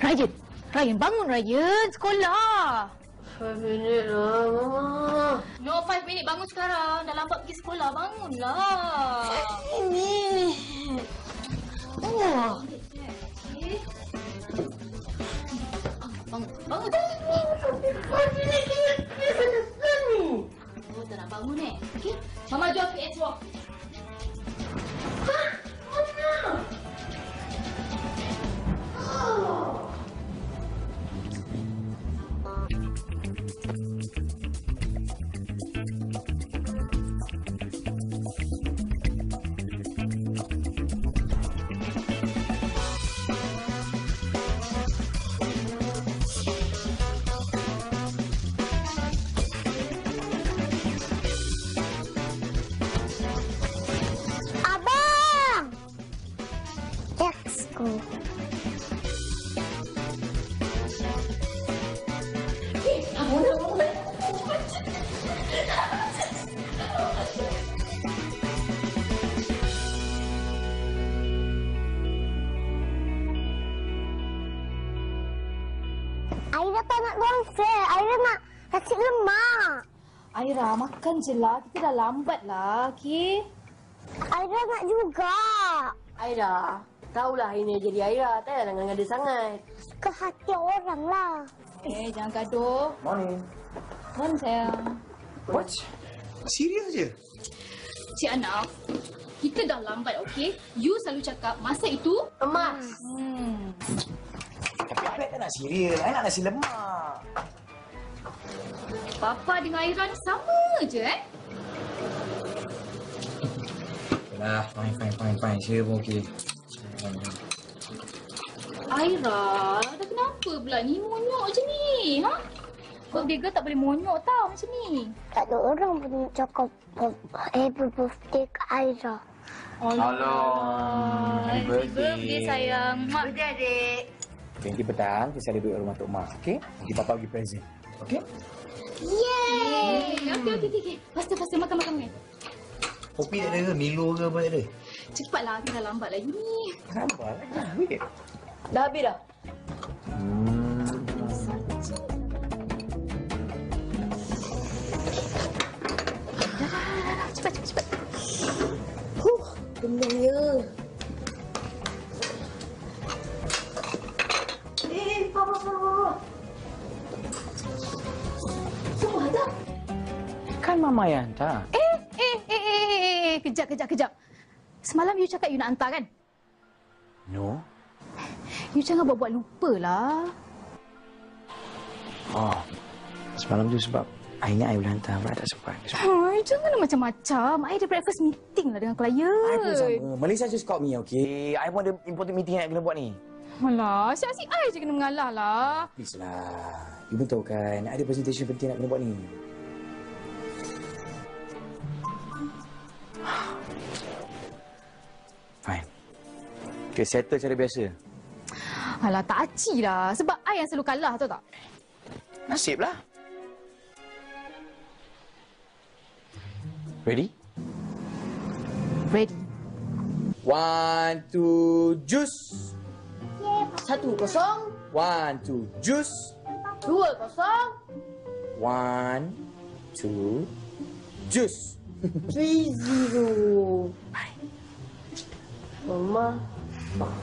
Ryan, Ryan, bangun Ryan. Sekolah. Five minit lah, Mama. No, five minit. Bangun sekarang. Dah lambat pergi sekolah. Bangunlah. Ini. Oh. Bangun. Bangun. Five minit kita selesai ni. Oh, tak nak bangun eh. Okey. Mama jual PS Walk. Hah? Makan je lah. Kita dah lambat lah. Okey. Aira nak juga. Aira, tahulah ini jadi Aira. Tak payah dengan ngada sangat. Ke hati orang lah. Eh, jangan gaduh. Morning. Morning, sayang. What? Serius je? Cik Anaf, kita dah lambat, okey? You selalu cakap masa itu... Emas. Hmm. Tapi I tak nak serius. I nak nasi lemak. Papa dengan Aira ni sama je, eh? Yalah, fine, fine, fine, fine. Saya pun okey. Aira, dah kenapa pula ni monyok je ni? Ha? Birthday girl tak boleh monyok tau macam ni. Tak ada orang pun cakap uh, happy birthday ke Aira. Hello. Happy birthday. sayang. Mak Birthday adik. Nanti petang, kita celebrate rumah Tok Mak, okey? Nanti Papa bagi present. Okey? Yeay. Okey, okey, okey. Faster, faster. Makan, makan, makan. Kopi tak ada ke? Milo ke apa tak ada? Cepatlah, kita dah lambat lagi ni. Sabar lah. Wait. Dah habis dah? Hmm. Cepat, cepat, cepat. Huh, kenyangnya. Kan Mama yang hantar. Eh, eh, eh, eh, eh, eh. Kejap, kejap, kejap. Semalam you cakap you nak hantar kan? No. You jangan buat-buat lupa lah. Oh. Semalam tu sebab I ingat I boleh hantar. I tak sempat. Hai, janganlah macam-macam. I ada breakfast meeting lah dengan klien. I pun sama. Malaysia just called me, okay? I pun ada important meeting yang nak kena buat ni. Alah, asyik-asyik I je kena mengalah lah. Please lah. You pun tahu kan, ada presentation penting nak kena buat ni. Okay, settle cara biasa. Alah, tak aci lah. Sebab I yang selalu kalah, tahu tak? Nasib lah. Ready? Ready. One, two, juice. Satu kosong. One, two, juice. Dua kosong. One, two, juice. Three zero. Mama. Sayang.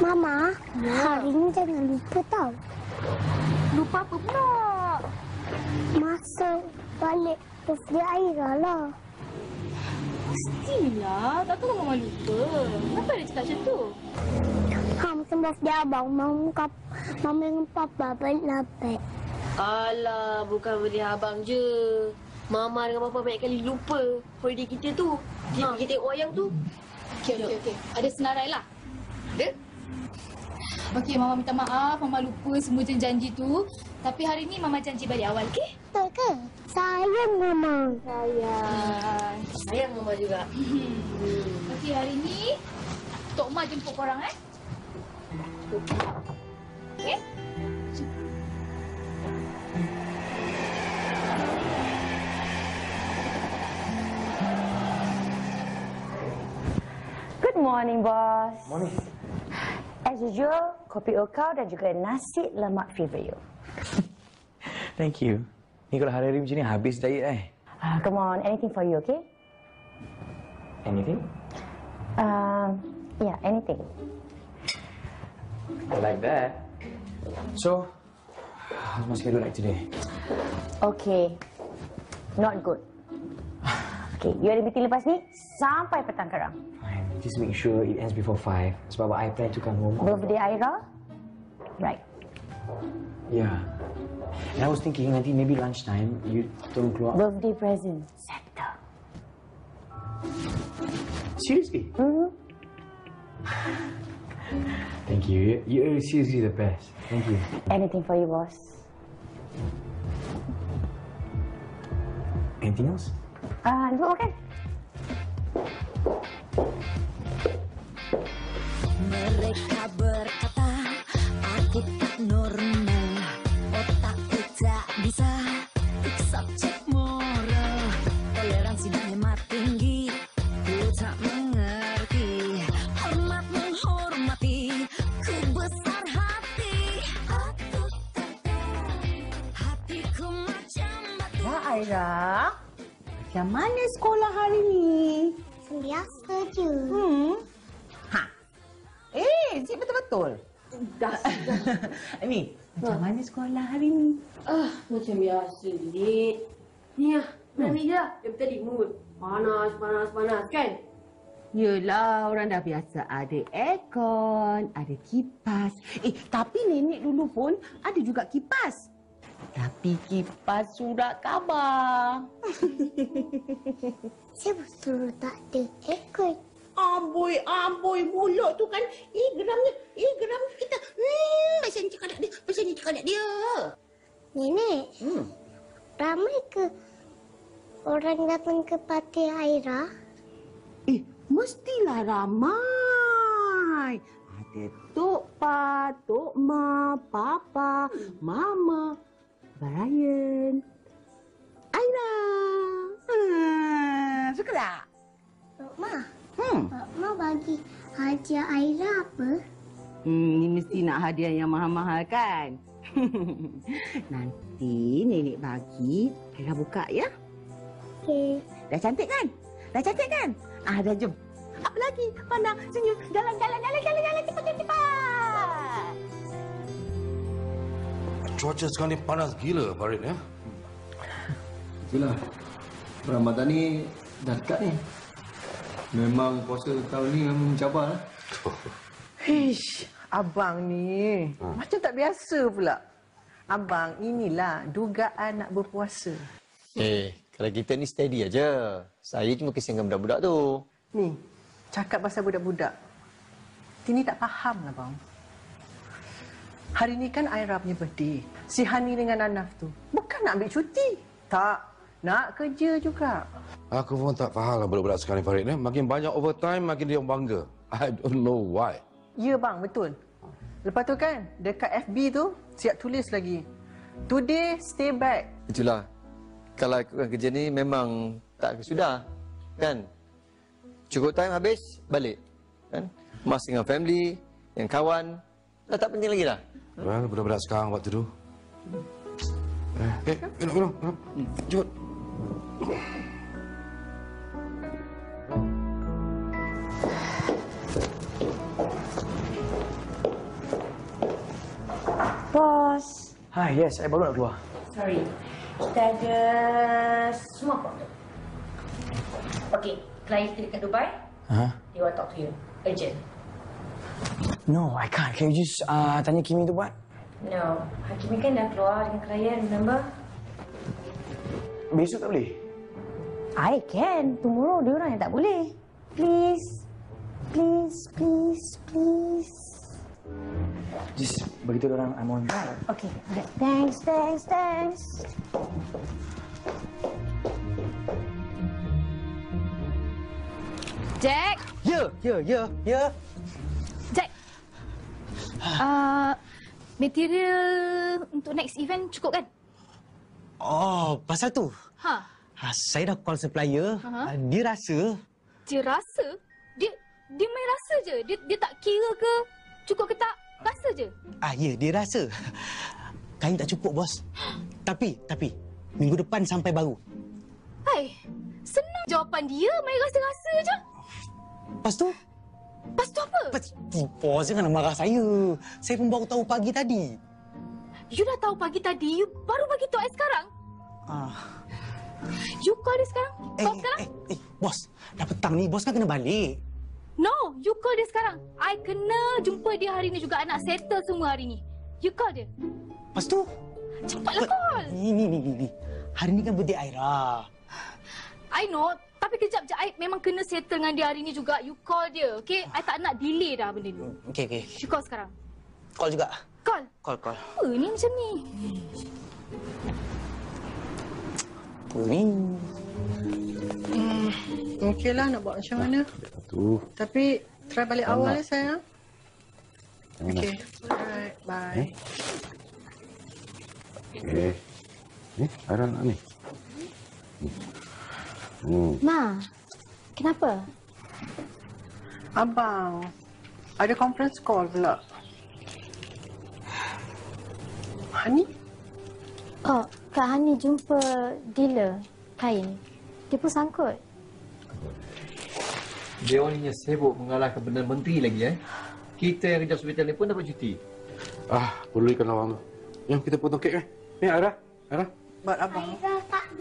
Mama, hari ni jangan lupa tau. Lupa apa pula? Masa balik birthday Aira lah. Mestilah. Takkan Mama lupa. Kenapa dia cakap macam tu? Ha, masa birthday abang, Mama, kap, Mama dengan Papa balik lambat. Alah, bukan beri abang je. Mama dengan Papa banyak kali lupa holiday kita tu. Kita pergi tengok wayang tu. Okey, okey, okey. Ada senarai lah. Ada? Okey, Mama minta maaf. Mama lupa semua janji tu. Tapi hari ni Mama janji balik awal, okey? Betul ke? Sayang mama. Sayang. Sayang Mama juga. Okey, hari ni Tok Ma jemput korang eh. Okey? Good morning, boss. Morning. As usual, kopi okau dan juga nasi lemak favourite you. Thank you. Ni kalau hari-hari macam ni habis diet eh. Uh, come on, anything for you, okay? Anything? Uh, yeah, anything. I like that. So, how's my schedule like today? Okay. Not good. Okay, you ada meeting lepas ni sampai petang kerang. Just make sure it ends before 5. Sebab I plan to come home. Birthday Aira? Right. Yeah. And I was thinking nanti maybe lunchtime you tolong keluar. Birthday present. Settle. Seriously? Mm-hmm. Thank you. You- You're seriously the best. Thank you. Anything for you, boss. Anything else? Ah, uh, duduk makan. Ya Aira, macam mana sekolah hari ni? Biasa je. Hmm. Ha. Eh, cik betul-betul. Dah. Ni, macam mana sekolah hari ni? Ah, macam biasa, Dik. Ni lah, nak ni je lah. Dari tadi mood. Panas, panas, panas, kan? Yelah, orang dah biasa ada aircon, ada kipas. Eh, tapi nenek dulu pun ada juga kipas. Tapi kipas surat khabar. Siapa suruh tak ada ekor? Amboi, amboi, mulut tu kan. Eh, geramnya, eh, geramnya kita. Hmm, macam ni cakap nak dia, macam ni cakap nak dia. Nenek, Hmm. ramai ke orang datang ke parti Aira? Eh, mestilah ramai. Ada Tok Pa, Tok Ma, Papa, Mama, Brian, Aina. Hmm, suka tak? Tok Ma, Hmm. Tok Ma bagi hadiah Aira apa? Hmm, ni mesti nak hadiah yang mahal-mahal kan? Nanti nenek bagi, Aira buka ya. Okey. Dah cantik kan? Dah cantik kan? Ah, dah jom. Apa lagi? Pandang, senyum. Jalan, jalan, jalan, jalan, jalan. Cepat, cepat, cepat. Cuaca sekarang ni panas gila, Farid ya. Itulah. Ramadan ni dah dekat ni. Memang puasa tahun ni memang mencabar lah. Hish, abang ni macam tak biasa pula. Abang inilah dugaan nak berpuasa. Eh, kalau kita ni steady aja. Saya cuma kesiankan budak-budak tu. Ni, cakap pasal budak-budak. Tini tak faham lah bang. Hari ni kan Aira punya birthday. Si Hani dengan Anaf tu. Bukan nak ambil cuti. Tak. Nak kerja juga. Aku pun tak faham lah budak-budak sekarang ni, Farid. Ya. Makin banyak overtime, makin dia bangga. I don't know why. Ya bang, betul. Lepas tu kan, dekat FB tu, siap tulis lagi. Today, stay back. Itulah. Kalau ikutkan kerja ni memang tak kesudah. Kan? Cukup time habis, balik. Kan? Mas dengan family, dengan kawan. Dah tak penting lagi dah. Well, budak-budak sekarang waktu tu. Eh, eh, minum, minum, minum. Cepat. Bos. Hi, yes, saya baru nak keluar. Sorry. Kita ada semua foto. Okay, klien kita dekat Dubai. Huh? They want talk to you. Urgent. No, I can't. Can you just uh, tanya Kimi tu buat? No. Hakimi kan dah keluar dengan klien, remember? Besok tak boleh? I can. Tomorrow dia orang yang tak boleh. Please. Please, please, please. Just beritahu orang I'm on. Okay, alright. Thanks, thanks, thanks. Jack, Ya, ya, ya, ya. Jack. Uh, material untuk next event cukup kan? Oh, pasal tu. Ha. Ha, saya dah call supplier. Aha. Uh, dia rasa Dia rasa? Dia dia main rasa je. Dia dia tak kira ke cukup ke tak? Rasa je. Ah, ya, dia rasa. Kain tak cukup, bos. Tapi, tapi, minggu depan sampai baru. Hai, senang jawapan dia main rasa-rasa je. Lepas tu? Lepas tu apa? Lepas, bos jangan marah saya. Saya pun baru tahu pagi tadi. You dah tahu pagi tadi, you baru bagi tahu I sekarang. Ah, You call dia sekarang. eh, Call eh, sekarang. eh, eh, bos. Dah petang ni, bos kan kena balik. No, you call dia sekarang. I kena jumpa dia hari ni juga. I nak settle semua hari ni. You call dia. Lepas tu? Cepatlah call. Ni, ni, ni, ni, ni. Hari ni kan birthday Aira. I know. Tapi kejap je. I memang kena settle dengan dia hari ni juga. You call dia, okay? I tak nak delay dah benda ni. Okey, okey. You call sekarang. Call juga. Call. Call, call. Apa ni macam ni? Apa ni? Hmm, okeylah nak buat macam mana. Tu. Tapi try balik Tak awal ya sayang. Okey. Alright, bye. Eh. Eh, Aira nak ni. Hmm. Ma, kenapa? Abang, ada conference call pula. Hani? Oh, Kak Hani jumpa dealer kain. Dia pun sangkut. Dia orang ni sibuk mengalahkan Perdana Menteri lagi eh. Kita yang kerja hospital ni pun dapat cuti. Ah, perlu ikan lawang tu. Yang kita potong kek kan? Ni Aira. Aira. Buat abang. Aira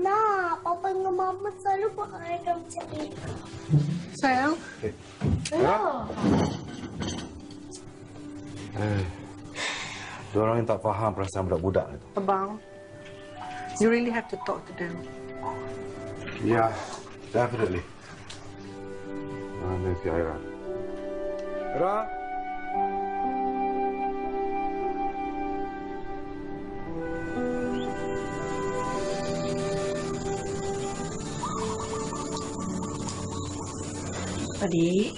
nak. Papa dengan Mama selalu buat Aira macam ni. Sayang. Aira. Eh. Diorang yang tak faham perasaan budak-budak ni tu. Abang, you really have to talk to them. Yeah, definitely. Mana si Aira? Aira? Adik,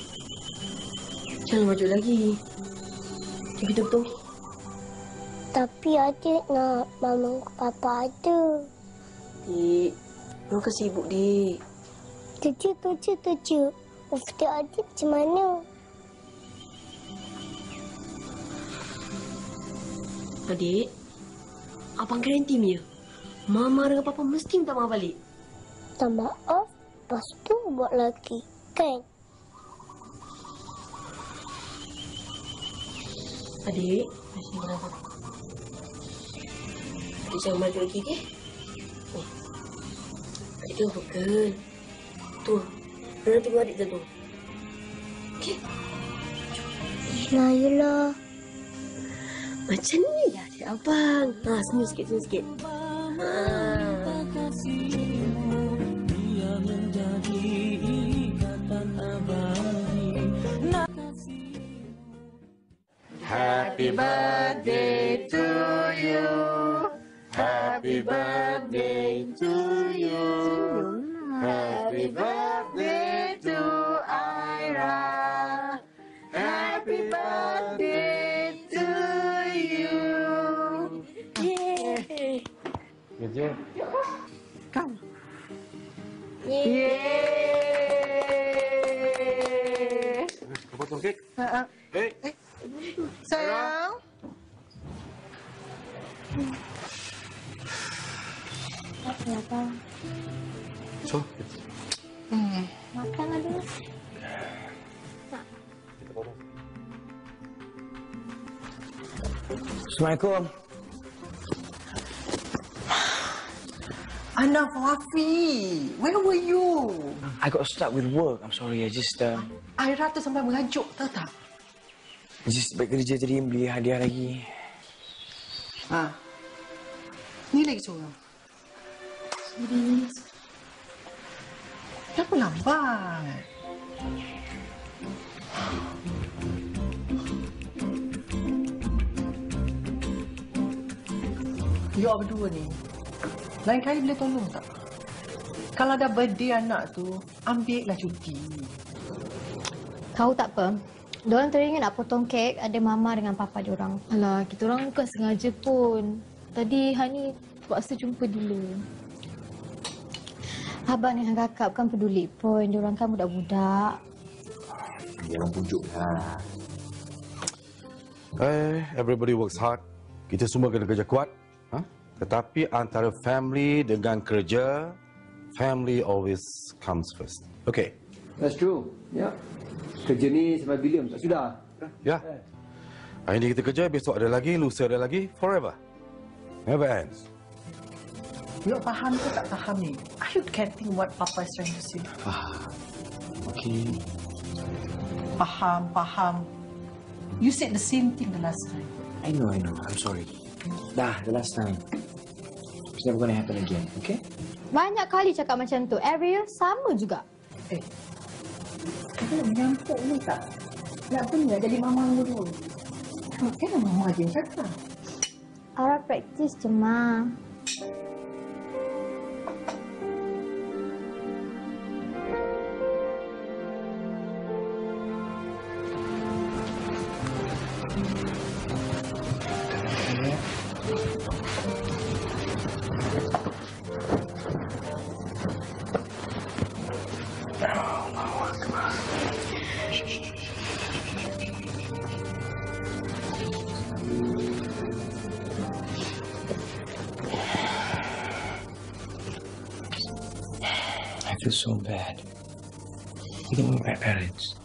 jangan maju lagi. Kita betul. Tapi adik nak Mama Papa ada. Dik, Mereka kan sibuk, Dik. Tuju, tuju, tuju. Ufti adik macam mana? Adik, abang garanti Mia. Mama dengan Papa mesti minta maaf balik. Tak maaf. Lepas tu buat lagi. Kan? Adik, masih? Adik jangan maju lagi, okey? Oh. Adik tengok pegel. Tu, Rana tunggu adik tu. Okey? Yelah, yelah. Macam ni lah adik abang. Ha, senyum sikit, senyum sikit. Ha. Happy birthday to you. Happy birthday to you. Happy birthday to Ira. Happy birthday to you. Yeay. Kerja. Come. Yeay. Kau potong kek? Ha, Eh. Sayang. Kenapa? So, Hmm. Makan lah dulu. Assalamualaikum. Enough, Wafi. Where were you? I got stuck with work. I'm sorry. I just uh, Aira tu sampai mengajuk, tahu tak? Just baik kerja tadi beli hadiah lagi. Ha. Ni lagi seorang. Kenapa lambat? You all berdua ni, lain kali boleh tolong tak? Kalau ada birthday anak tu, ambillah cuti. Kau tak apa. Diorang teringat nak potong kek ada mama dengan papa diorang. Alah, kita orang bukan sengaja pun. Tadi Hani terpaksa jumpa dulu. Abang dengan kakak bukan peduli pun. Diorang kan budak-budak. Jangan pujuk lah. Eh, everybody works hard. Kita semua kena kerja kuat. Ha? Tetapi antara family dengan kerja, family always comes first. Okay. That's true. Ya. Kerja ni sampai bila tak sudah. Ya. Hari ni kita kerja, besok ada lagi, lusa ada lagi, forever. Never ends. You faham ke tak faham ni? Are you getting what Papa is trying to say? Okay. Faham, faham. You said the same thing the last time. I know, I know. I'm sorry. Dah, the last time. It's never gonna happen again, okay? Banyak kali cakap macam tu. Every year sama juga. Eh, kau nak menyampuk ni tak? Nak benar jadi mama dulu. Kan mama yang cakap. Ara praktis je, Ma. So bad. Even with my parents.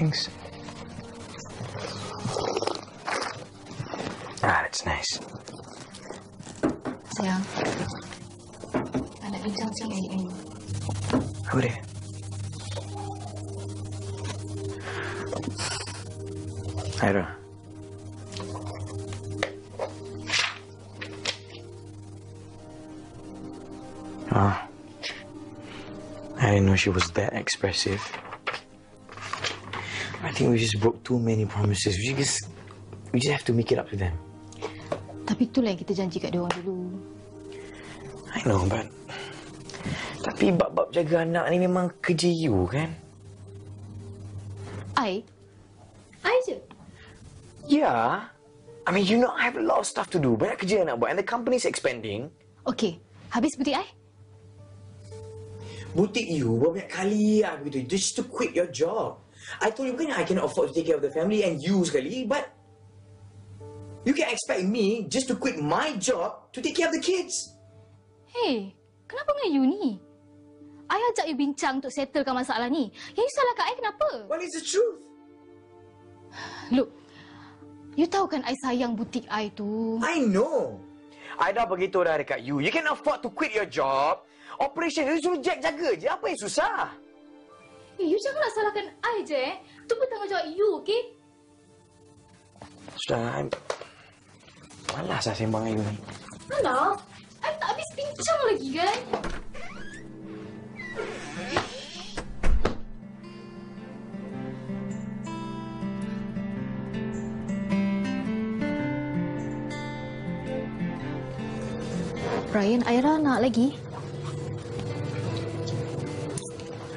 Thanks. Ah, that's nice. Sayang. I nak bincang siang ni. Apa dia? Ira. Ah. I didn't know she was that expressive. Think we just broke too many promises. We just we just have to make it up to them. Tapi itulah yang kita janji kat dia orang dulu. I know, but tapi bab-bab jaga anak ni memang kerja you kan? I? I je. Yeah. I mean, you know, I have a lot of stuff to do. Banyak kerja nak buat and the company's expanding. Okay. Habis butik I? Butik you berapa banyak kali lah begitu. Just to quit your job. I told you bukan I cannot afford to take care of the family and you sekali, but you can expect me just to quit my job to take care of the kids. Hey, kenapa dengan you ni? I ajak you bincang untuk settlekan masalah ni. Yang you salahkan I kenapa? What is the truth? Look, you tahu kan I sayang butik I tu. I know. I dah beritahu dah dekat you. You can afford to quit your job. Operation itu suruh Jack jaga je. Apa yang susah? Eh, you janganlah salahkan I je eh. Tu pun tanggungjawab you, okey? Sudah, I'm... Malas lah sembang you ni. Alah, I tak habis bincang lagi kan? Ryan, Aira nak lagi?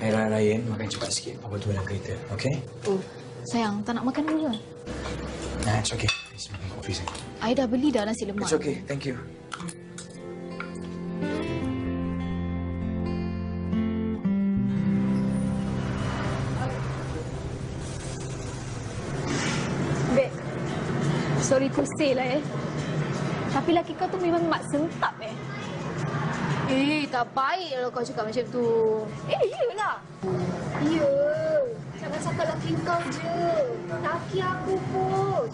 Aira Ryan, makan cepat sikit. Papa tu dalam kereta, okay? Oh, sayang, tak nak makan dulu. Nah, it's okay. Please makan kopi saja. I dah beli dah nasi lemak. It's okay, thank you. Babe, sorry to say lah eh. Tapi laki kau tu memang mak sentap eh. Tak baik kalau kau cakap macam tu. Eh, iyalah. Ya. Jangan cakap laki kau je. Laki aku pun.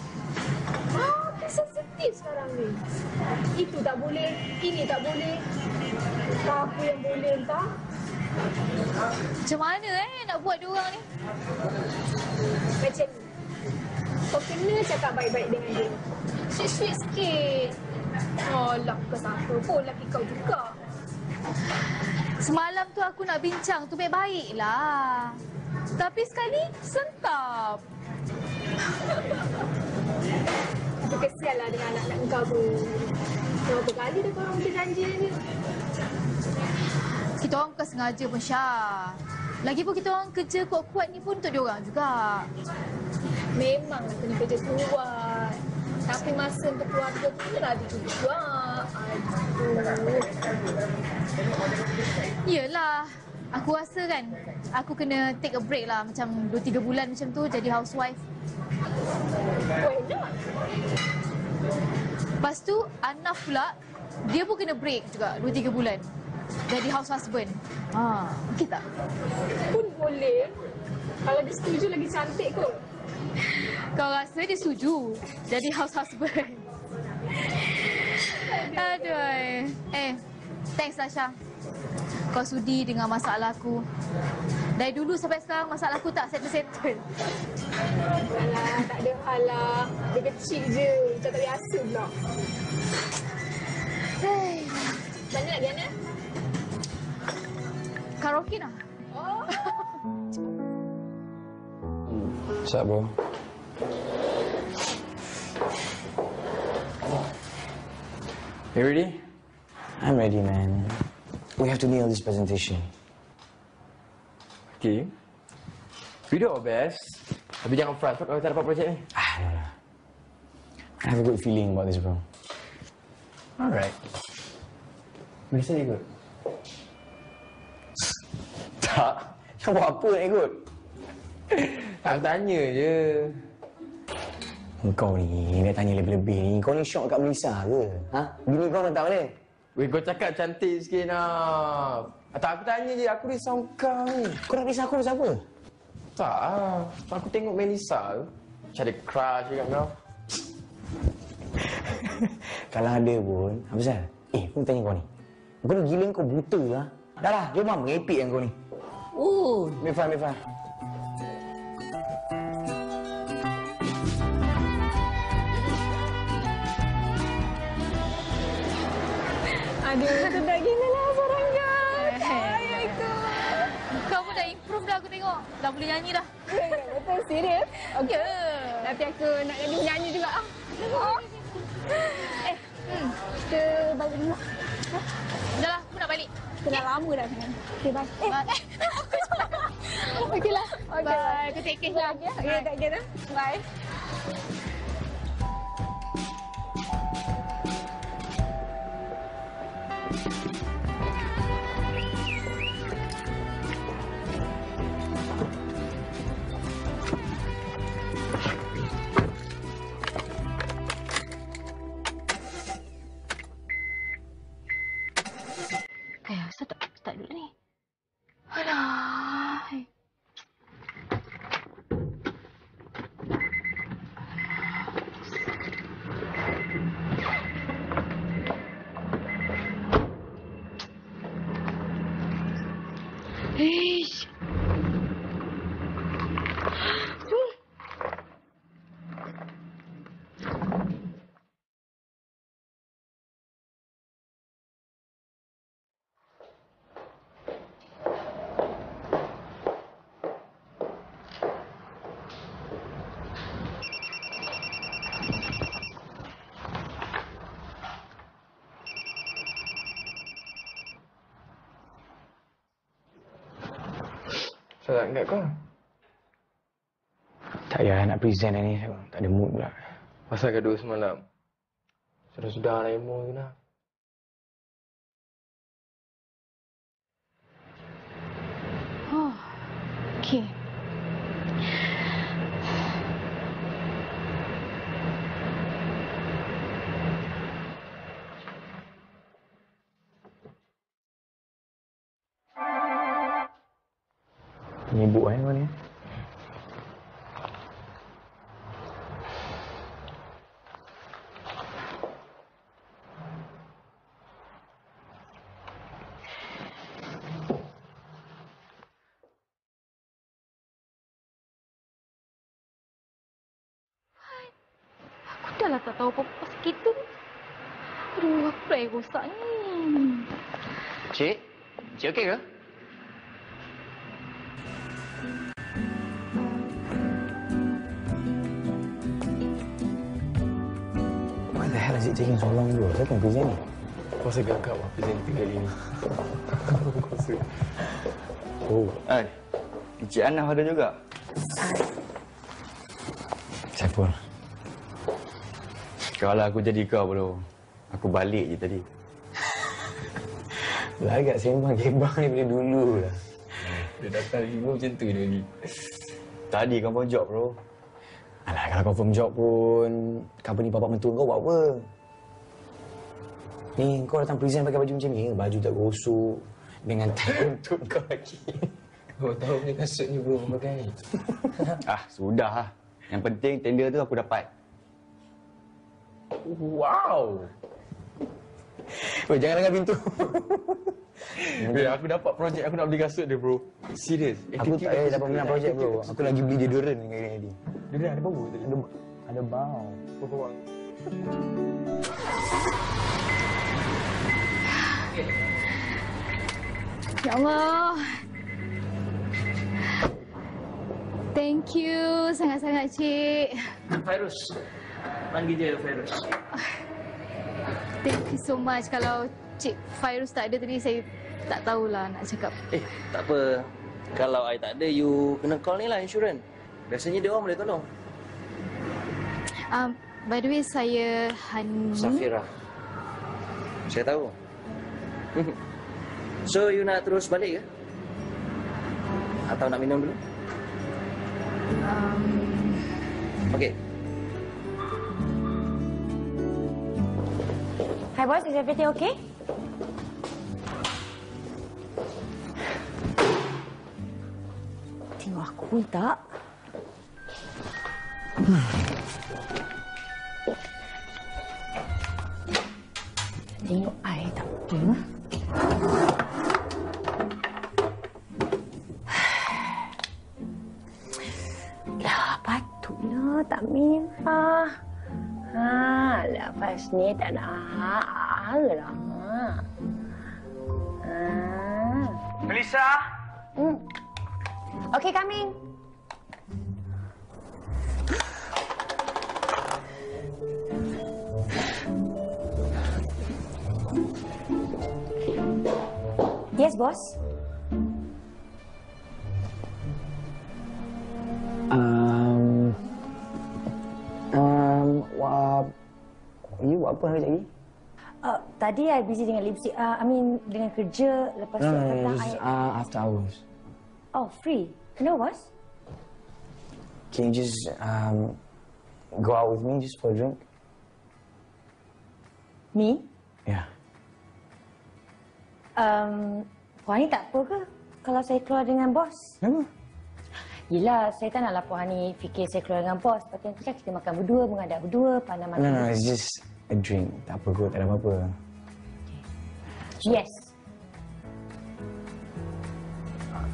Ah, sensitif sekarang ni. Itu tak boleh, ini tak boleh. Apa yang boleh entah? Macam mana eh nak buat dia orang ni? Macam ni. Kau kena cakap baik-baik dengan dia. Sweet-sweet sikit. Alah, kau siapa pun laki kau juga. Semalam tu aku nak bincang tu baik-baik lah. Tapi sekali sentap. Aku kesian lah dengan anak-anak kau tu. Berapa kali dah korang minta janji ni? Kita orang bukan sengaja pun Syah. Lagipun kita orang kerja kuat-kuat ni pun untuk diorang juga. Memang kena kerja kuat. Tapi masa untuk keluarga tu kena ada juga. Yelah. Aku rasa kan, aku kena take a break lah. Macam 2-3 bulan macam tu jadi housewife. Lepas tu, Anaf pula, dia pun kena break juga 2-3 bulan. Jadi house husband. Ha, okey tak? Pun boleh. Kalau dia setuju lagi cantik kot. Kau rasa dia setuju jadi house husband? Aduh. Eh, thanks Tasha. Kau sudi dengan masalah aku. Dari dulu sampai sekarang masalah aku tak settle-settle. Alah, tak ada hal lah. Dia kecil je. Macam tak biasa pula. Hey. Mana nak Diana? Karaoke nak? Oh. What's up, bro? You ready? I'm ready, man. We have to nail this presentation. Okay. We do our best. Tapi jangan frust kalau tak dapat projek ni. Ah, no, no. I have a good feeling about this, bro. Alright. Boleh saya ikut? Tak. Kau buat apa nak ikut? Tak tanya je. Kau ni, dia tanya lebih-lebih ni. Kau ni syok kat Melissa ke? Ha? Bini kau nak tak mana? Weh, kau cakap cantik sikit nak. Tak, aku tanya je. Aku risau kau ni. Kau nak risau aku risau apa? Tak lah. Aku tengok Melissa tu. Macam ada crush kat kau. Kalau ada pun, apa pasal? Eh, aku tanya kau ni. Kau ni gila kau buta lah. Dah lah, jom lah mengepik yang kau ni. Oh, Mifah, Mifah. Aduh, sedap gila lah Sarangga. Ayah itu. Kau pun dah improve dah aku tengok. Dah boleh nyanyi dah. Betul, serius? Okey. Tapi aku nak jadi penyanyi juga. ah. eh, hmm. kita balik dulu. Dah lah, aku nak balik. Kita dah lama dah kan. Okey, bye. Eh, Okey lah. Okay, bye. Aku take care lah. Okay, tak kira. Bye. Eh, Salah enggak kau? Tak payah nak present ni. Tak ada mood pula. Pasal gaduh semalam. Sudah-sudah lah emo tu nak. Oh, okay. Encik Anah ada juga. Siapa? Kalau aku jadi kau bro. Aku balik je tadi. Lagak sembang gebang ni daripada dulu lah. Dia datang lagi pun macam tu dia ni. Tadi kau pun job bro. Alah, kalau confirm job pun, company bapak mentua kau buat apa? Ni, kau datang present pakai baju macam ni, baju tak gosok, dengan tie untuk kau lagi. Kau tahu ni kasut ni bro pakai. ah, sudah lah. Yang penting tender tu aku dapat. Wow. Weh, jangan langgar pintu. Weh, aku dapat projek aku nak beli kasut dia bro. Serius. Aku tak payah dapat menang projek bro. Aku lagi beli deodorant dengan hari ni. Deodorant ada bau tak? Ada, ada bau. Wang? Ya Allah. Thank you sangat-sangat, Cik. Fairuz. Panggil dia Fairuz. Thank you so much. Kalau Cik Fairuz tak ada tadi, saya tak tahulah nak cakap. Eh, tak apa. Kalau I tak ada, you kena call ni lah insurans. Biasanya dia orang boleh tolong. Um, by the way, saya Han... Safira. Saya tahu. so, you nak terus balik ke? Atau nak minum dulu? Um, Okey. Hi boss, is everything okay? Tengok aku pun tak. Tengok I tak apa. Tak merah. Ha, lepas ni tak nak lah. Ha. Ha. Melissa? Hmm. Okay, coming. Yes, boss. Um, wah, you buat apa hari lagi? Uh, tadi I busy dengan lipstick. Uh, I mean dengan kerja. Lepas No, tu no, no, just I... uh, after hours. Oh, free. Kenapa, boss? Can you just um, go out with me just for a drink? Me? Yeah. Um, Puan Hani tak apa ke kalau saya keluar dengan bos? Kenapa? Yelah, saya tak naklah Puan Hani fikir saya keluar dengan bos. Lepas tu nanti kan kita makan berdua, mengadap berdua, pandang mata No, no, it's just a drink. Tak apa kot, tak ada apa-apa. Yes.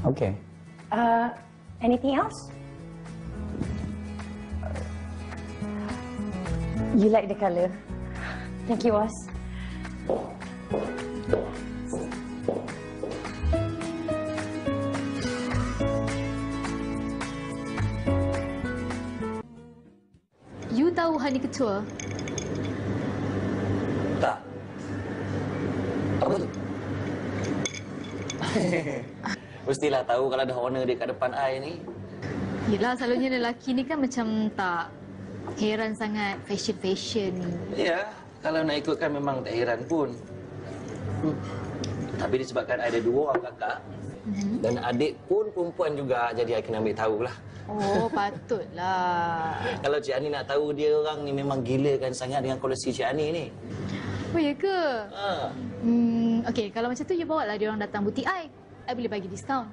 Okay. Uh, anything else? You like the colour. Thank you, boss. Tahu Hani Ketua? Tak. Apa tu? Mestilah tahu kalau ada honor dia kat depan I ni. Yelah, selalunya lelaki ni kan macam tak heran sangat fashion-fashion ni. Ya, kalau nak ikutkan memang tak heran pun. Hmm. Tapi disebabkan I ada dua orang kakak Mhm. dan adik pun perempuan juga jadi I kena ambil tahulah. Oh, patutlah. Kalau Cik Ani nak tahu dia orang ni memang gila kan sangat dengan koleksi Cik Ani ni. Oh, ya ke? Ha. Hmm, okay, kalau macam tu, you bawa lah dia orang datang butik I. I boleh bagi diskaun.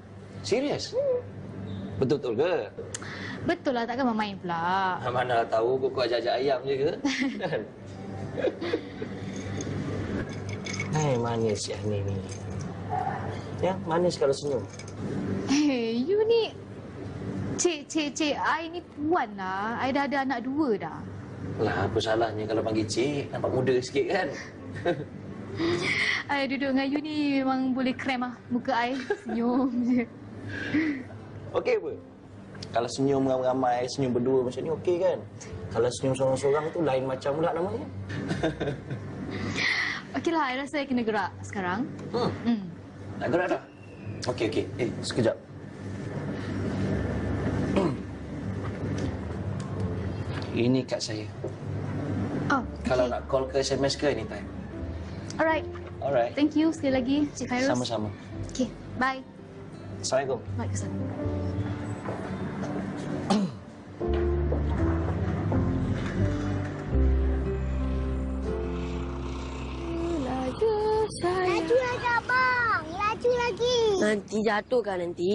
Serius? Betul-betul ke? Betul lah, takkan main pula. Mana tahu kau ajak-ajak ayam je ke? Hai, manis Cik Ani ni. Ya, manis kalau senyum. Hey, you ni... Cik, cik, cik, I ni puan lah. I dah ada anak dua dah. Lah, apa salahnya kalau panggil cik? Nampak muda sikit kan? I duduk dengan you ni memang boleh krem lah muka I. Senyum je. Okey apa? Kalau senyum ramai-ramai, senyum berdua macam ni okey kan? Kalau senyum seorang-seorang tu lain macam pula namanya. Okeylah, I rasa I kena gerak sekarang. Hmm. Hmm. Nak gerak dah? Okey, okey. Eh, sekejap. Ini kad saya. Oh, Kalau nak call ke SMS ke anytime. alright. Alright. Thank you sekali lagi, Cik Khairul. Sama-sama. Okay, bye. Assalamualaikum. Waalaikumsalam. Laju Laju lagi abang. Laju lagi. Nanti jatuh kan nanti.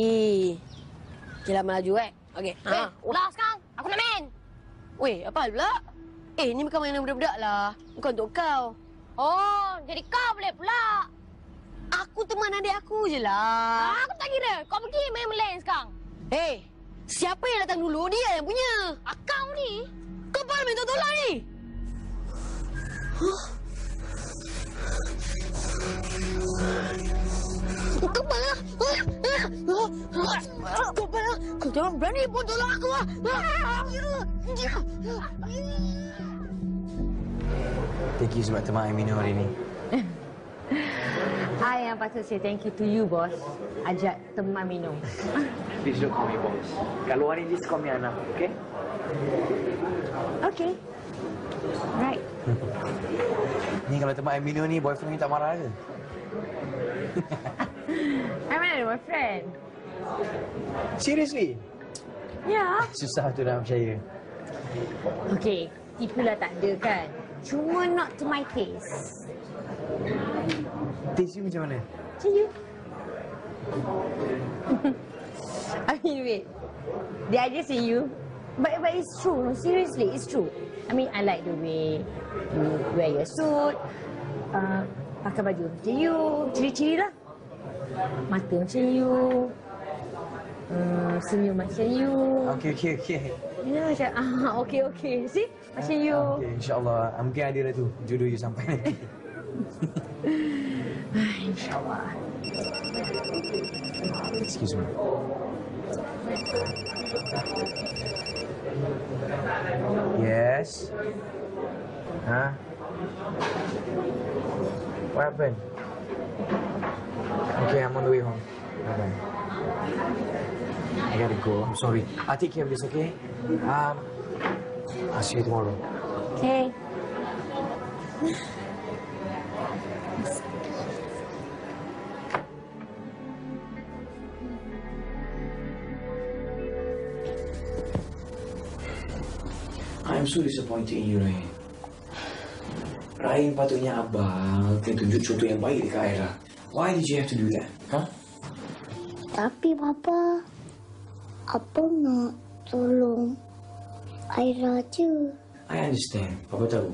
Lah melaju eh. Okey. Ha. Ulah sekarang. Aku nak main. Weh, apa hal pula? Eh, ni bukan mainan budak-budak lah. Bukan untuk kau. Oh, jadi kau boleh pula. Aku teman adik aku je lah. Ah, aku tak kira. Kau pergi main lain sekarang. Eh, siapa yang datang dulu? Dia yang punya. Ah, kau ni. Kau apa minta tolong ni? Kau mana? Kau mana? Kau jangan berani pun tolong aku. ah. Thank you sebab teman I minum hari ni. I yang patut say thank you to you, boss. Ajak teman minum. Please don't call me boss. Kalau hari just call me Ana, okay? Okay. Right. Ni kalau teman I minum ni, boyfriend ni tak marah ke? I'm an my friend. Seriously? Ya. Susah tu nak percaya. Okay, tipulah tak ada kan? Cuma not to my taste. Taste you macam mana? Macam you. I mean, wait. Did I just say you? But but it's true. Seriously, it's true. I mean, I like the way you wear your suit. Uh, pakai baju macam you. Ciri-ciri lah. Mata macam you. Uh, senyum macam you. Okay, okay. You know, macam, ah, okay, okay. See? Macam you. Okay, insyaAllah. Ah, Mungkin ada lah tu. Jodoh you sampai nanti. InsyaAllah. Excuse me. Yes. Huh? What happened? Okay, I'm on the way home. Bye bye. I gotta go. I'm sorry. I'll take care of this, okay? Um, I'll see you tomorrow. Okay. I'm so disappointed in you, Ryan. Ryan patutnya abang kena tunjuk contoh yang baik dekat Aira. Why did you have to do that? Huh? Tapi Papa, apa nak tolong Aira je? I understand. Papa tahu.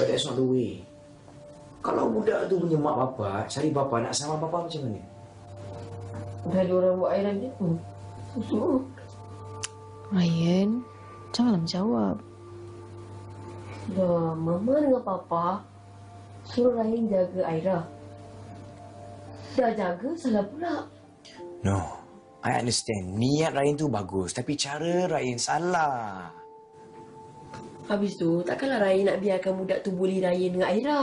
But that's not the way. Kalau budak tu punya mak bapa, cari bapa nak sama bapa macam mana? Dah ada orang buat air macam tu. Susuh. Ryan, janganlah menjawab. Dah, Mama dengan Papa suruh Ryan jaga Aira. Dah jaga, salah pula. No. I understand. Niat Ryan tu bagus. Tapi cara Ryan salah. Habis tu, takkanlah Ryan nak biarkan budak tu bully Ryan dengan Aira.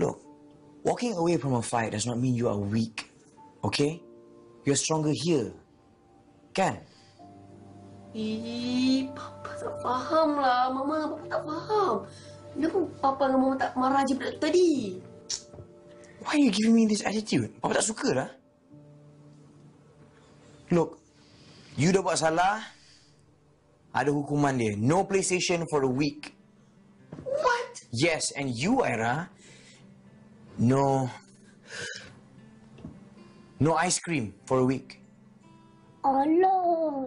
Look, walking away from a fight does not mean you are weak Okay? You're stronger here. Kan? Eh, Papa tak faham lah. Mama Papa tak faham. Kenapa Papa dengan Mama tak marah je tadi? Why are you giving me this attitude? Papa tak suka lah. Look, you dah buat salah. Ada hukuman dia. No PlayStation for a week. What? Yes, and you, Ira, no... No ice cream for a week. Allah.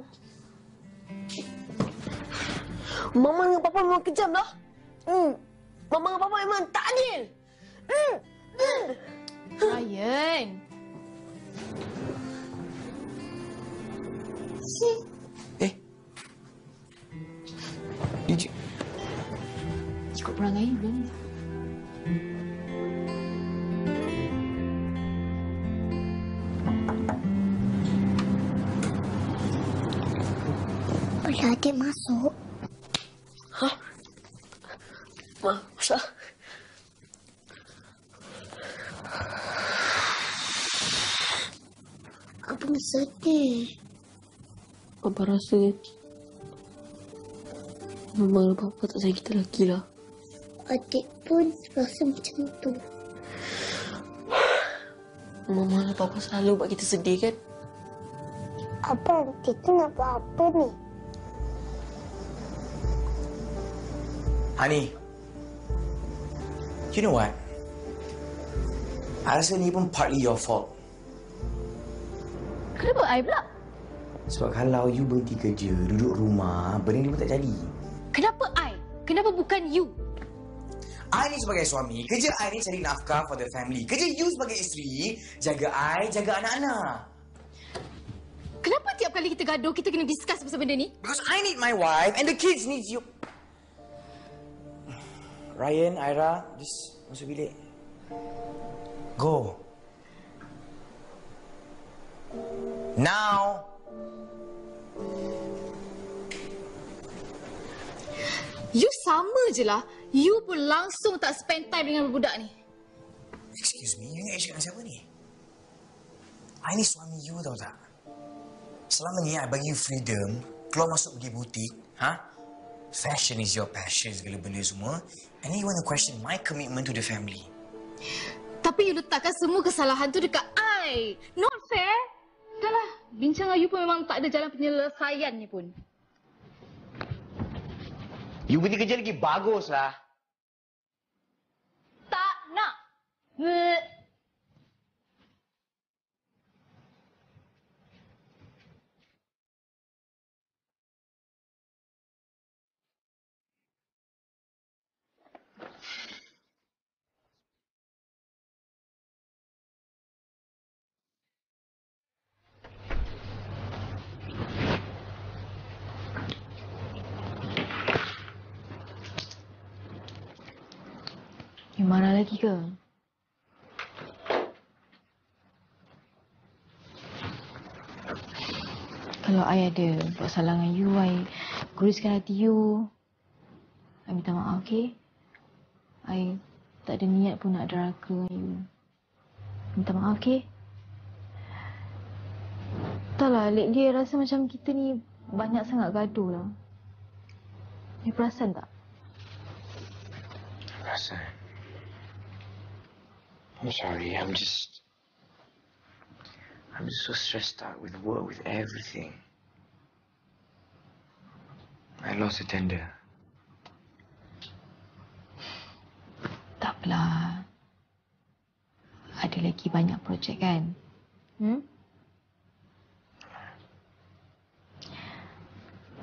Mama dengan Papa memang kejam lah. Hmm. Mama dengan Papa memang tak adil. Hmm. Hmm. Ryan. Si. Did you... Cukup perangai belum? Boleh adik masuk? Hah? Ma, masa? Abang sedih. Papa rasa Mama dan Papa tak sayang kita lagi lah. Adik pun rasa macam tu. Mama dan Papa selalu buat kita sedih kan? Abang, kita nak buat apa ni? Honey, you know what? I rasa ni pun partly your fault. Kenapa I pula? Sebab kalau you berhenti kerja, duduk rumah, benda ni pun tak jadi. Kenapa I? Kenapa bukan you? I ni sebagai suami, kerja I ni cari nafkah for the family. Kerja you sebagai isteri, jaga I, jaga anak-anak. Kenapa tiap kali kita gaduh, kita kena discuss pasal benda ni? Because I need my wife and the kids need you. Ryan, Ira, just masuk bilik. Go. Now. You sama je lah. You pun langsung tak spend time dengan budak ni. Excuse me, you ingat cakap dengan siapa ni? I ni suami you tau tak? Selama ni I bagi you freedom, keluar masuk pergi butik, ha? Fashion is your passion, segala benda semua. And then you want to question my commitment to the family. Tapi you letakkan semua kesalahan tu dekat I. Not fair. Dah lah, bincang dengan you pun memang tak ada jalan penyelesaian ni pun. You pergi kerja lagi bagus lah. Tak nak. Bleh. You marah lagi ke? Kalau I ada buat salah dengan you, I guruskan hati you. I minta maaf, okay? I tak ada niat pun nak deraka dengan you. Minta maaf, okay? Tak lah, lately I rasa macam kita ni banyak sangat gaduh lah. You perasan tak? Rasa. I'm sorry. I'm just. I'm just so stressed out with work, with everything. I lost a tender. Tak apalah. Ada lagi banyak projek kan? Hmm?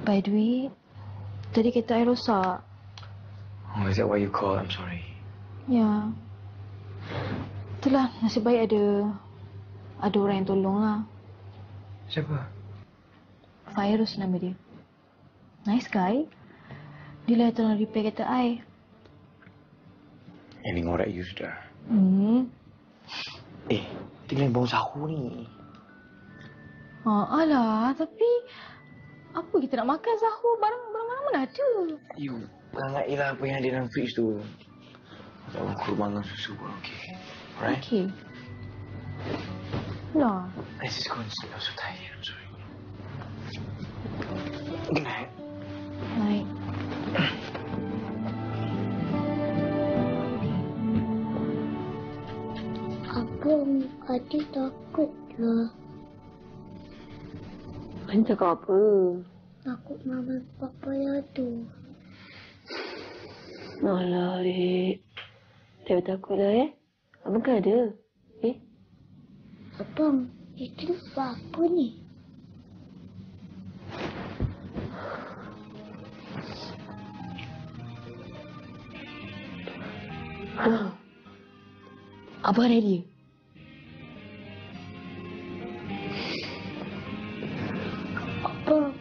By the way, tadi kereta I rosak. Oh, is that why you called? I'm sorry. Ya. Itulah, nasib baik ada ada orang yang tolong lah. Siapa? Virus nama dia. Nice guy. Dia lah tolong repair kereta I. Yang ni ngorak you sudah. Hmm. Eh, tinggal bau sahur ni. Ha, alah, tapi apa kita nak makan sahur? Barang barang mana mana ada. You pengangailah apa yang ada dalam fridge tu. Dalam kurma dengan susu pun okey. Alright? Okay. Lah. I just going to sleep. I'm so tired. I'm sorry. Good night. Baik. Abang, adik takut lah. Abang cakap apa? Takut mama papa ada. Alah, adik. Tak takut lah, eh. Abang kan ada. Eh? Abang, itu lupa apa ni? Ah. Abang ada dia. Abang,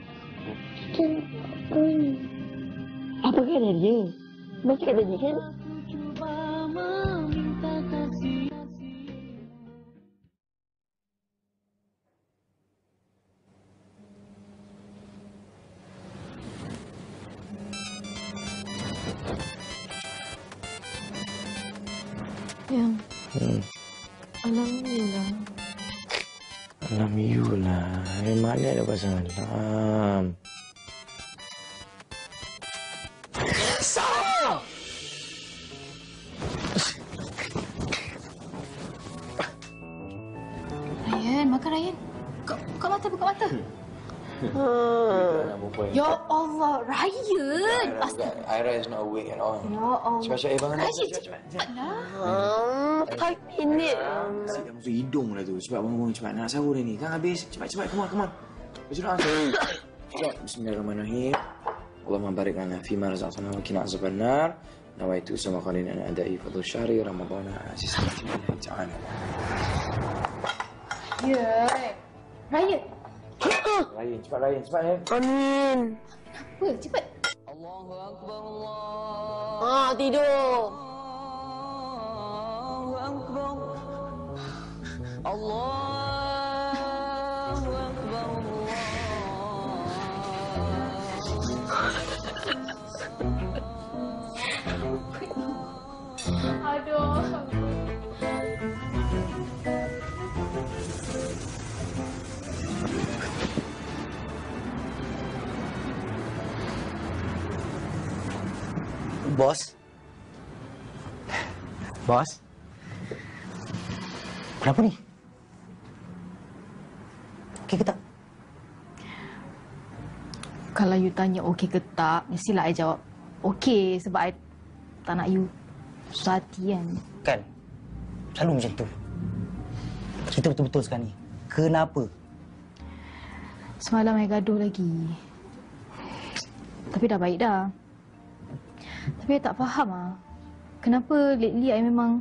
itu apa ni? Apa kan ada dia? Abang cakap tadi kan? Ada pasal alam? Ryan, makan Ryan. Mata, buka mata. Berbual. Ya Allah, Ryan. Astaga. Ira is not awake at all. Ya Allah. Cepat cepat, eh bangun. Ryan, Cepat cepat. cepatlah. Five minit. Asyik dah masuk hidung lah tu. Cepat bangun, cepat. Nak sahur dah ni. Kan habis. Cepat, cepat. Come on, come on. Bismillahirrahmanirrahim. Allahumma barik lana fi ma razaqtana wa qina azaban nar. Nawaitu sama qalin an adai fadhu syahri Ramadan aziz bi ta'ala. Ye. Raya. Raya, cepat raya, cepat ya. Amin. Apa? Cepat. Allahu akbar Allah. Ah, tidur. Allahu akbar. Allah. Bos. Bos. Kenapa ni? Okey ke tak? Kalau you tanya okey ke tak, mestilah I jawab okey sebab I tak nak you susah hati kan. Kan? Selalu macam tu. Kita betul-betul sekarang ni. Kenapa? Semalam I gaduh lagi. Tapi dah baik dah. Tapi I tak faham ah. Kenapa lately I memang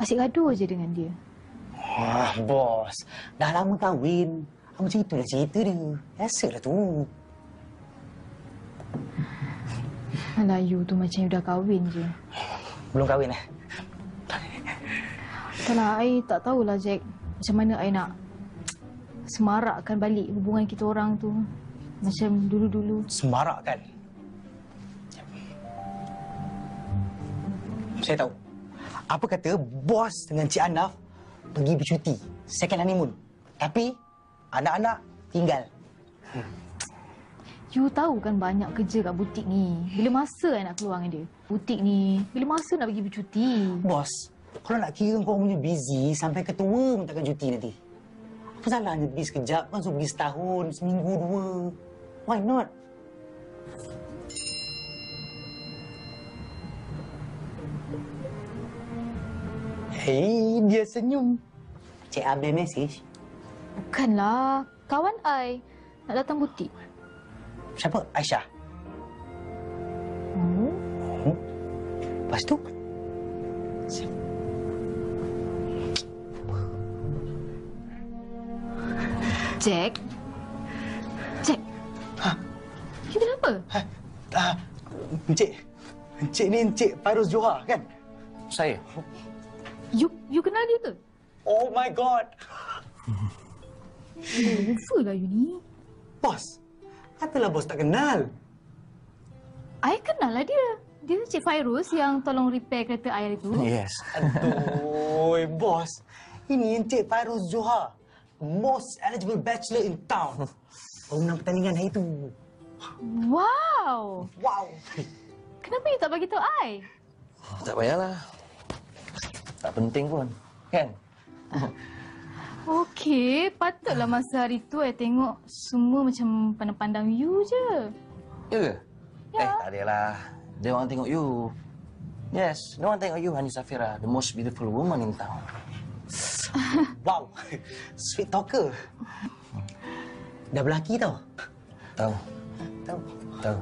asyik gaduh je dengan dia. Wah, bos. Dah lama kahwin. Macam itulah cerita dia. Biasalah tu. Alah you tu macam you dah kahwin je. Belum kahwin eh? Taklah, I tak tahulah Jack. Macam mana I nak semarakkan balik hubungan kita orang tu. Macam dulu-dulu. Semarak Saya tahu. Apa kata bos dengan Cik Anaf pergi bercuti. Second honeymoon. Tapi anak-anak tinggal. You tahu kan banyak kerja kat butik ni. Bila masa nak keluar dengan dia? Butik ni, bila masa nak pergi bercuti? Bos, kalau nak kira kau punya busy sampai ketua pun takkan cuti nanti. Apa salahnya pergi sekejap kan suruh pergi setahun, seminggu, dua. Why not? Hei, dia senyum. Cik Abel message. Bukanlah. Kawan I nak datang butik. Siapa? Aisyah. Hmm? Hmm? Lepas tu? Jack. Jack. Ha? You kenapa? Ah, Encik. Encik ni Encik Fairuz Johar kan? Saya. You you kenal dia ke? Oh my god. Lupa lah you ni. Bos. Katalah bos tak kenal. I kenal lah dia. Dia Cik Fairuz yang tolong repair kereta air itu. Yes. Aduh, bos. Ini Encik Fairuz Johar. Most eligible bachelor in town. Baru menang pertandingan hari itu. Wow. Wow. Kenapa you tak bagi tahu I? Tak payahlah. Penting pun. Kan? Okey, patutlah masa hari tu I tengok semua macam pandang-pandang you je. Ya ke? Eh, tak adalah. Dia orang tengok you. Yes, dia orang tengok you, Hani Safira, the most beautiful woman in town. Wow. Sweet talker. Dah berlaki tau. Tahu. Tahu. Tahu.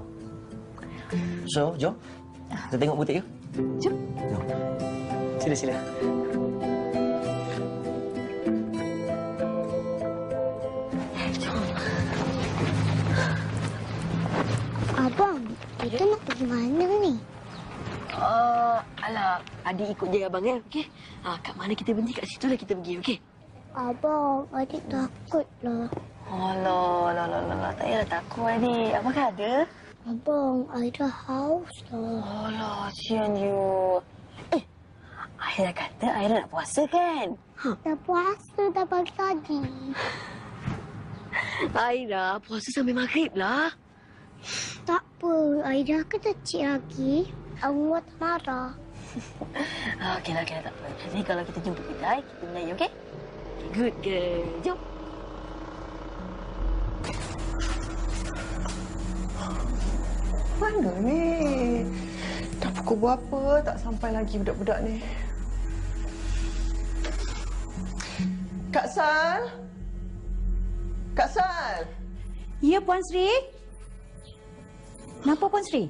So, jom. Kita tengok butik you. Jom. Jom. Sila, sila. Abang, kita nak pergi mana ni? Uh, alah, adik ikut je abang ya, okey? Ah, kat mana kita berhenti kat situ lah kita pergi, okey? Abang, adik takut lah. Alah, alah, alah, alah, tak payah takut adik. Abang kan ada? Abang, Aida haus lah. Alah, sian you. Eh, Aira kata Aira nak puasa kan? Dah puasa dah pagi tadi. Aira, puasa sampai maghrib lah. Tak apa, Aida kan kecil lagi. Allah tak marah. Ah, okey lah, okey lah, tak apa. Jadi kalau kita jumpa kedai, kita Melayu, okey? Good girl. Jom. Mana ni? Dah pukul berapa tak sampai lagi budak-budak ni? Kak Sal? Kak Sal? Ya, Puan Sri. Kenapa, Puan Sri?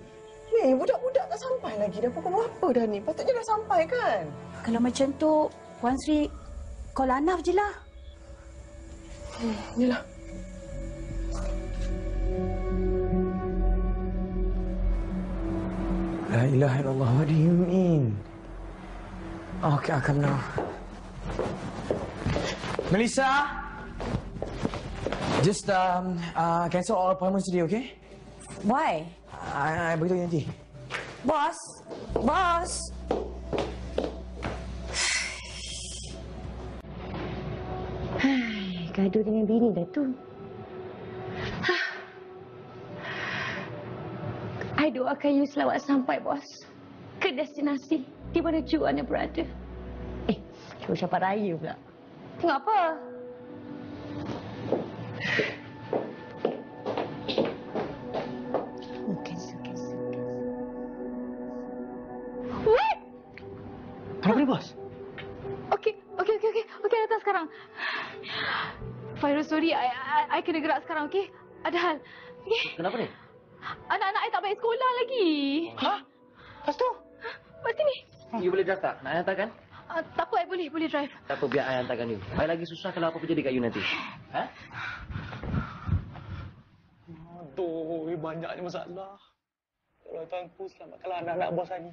Ni, budak-budak tak sampai lagi. Dah pukul berapa dah ni? Patutnya dah sampai kan? Kalau macam tu, Puan Sri call Anaf je lah. Hmm, yelah. La ilaha illallah. What do you mean? Oh, okay, I'll come now. Melissa? Just um, uh, cancel all appointments today, okay? Why? I, I beritahu nanti. Bos? Bos? Hai, gaduh dengan bini dah tu. I doakan you selamat sampai, bos. Ke destinasi di mana anda berada. Eh, you ucapan raya pula. Tengok apa? Cancel, cancel. What? Kenapa dia, bos? Okey, okey, okey, okey. Okey, datang sekarang. Fairuz, sorry. I, I, I kena gerak sekarang, okey? Ada hal. Okey. Kenapa ni? Anak-anak I tak balik sekolah lagi. Hah? Lepas tu? Lepas ni. You boleh drive tak? Nak hantar kan? Uh, tak apa, I boleh, boleh drive. Tak apa, biar I hantarkan you. I lagi susah kalau apa-apa jadi kat you nanti. Ha? Aduh, banyaknya masalah. Kalau tuanku selamatkanlah anak-anak bos ni.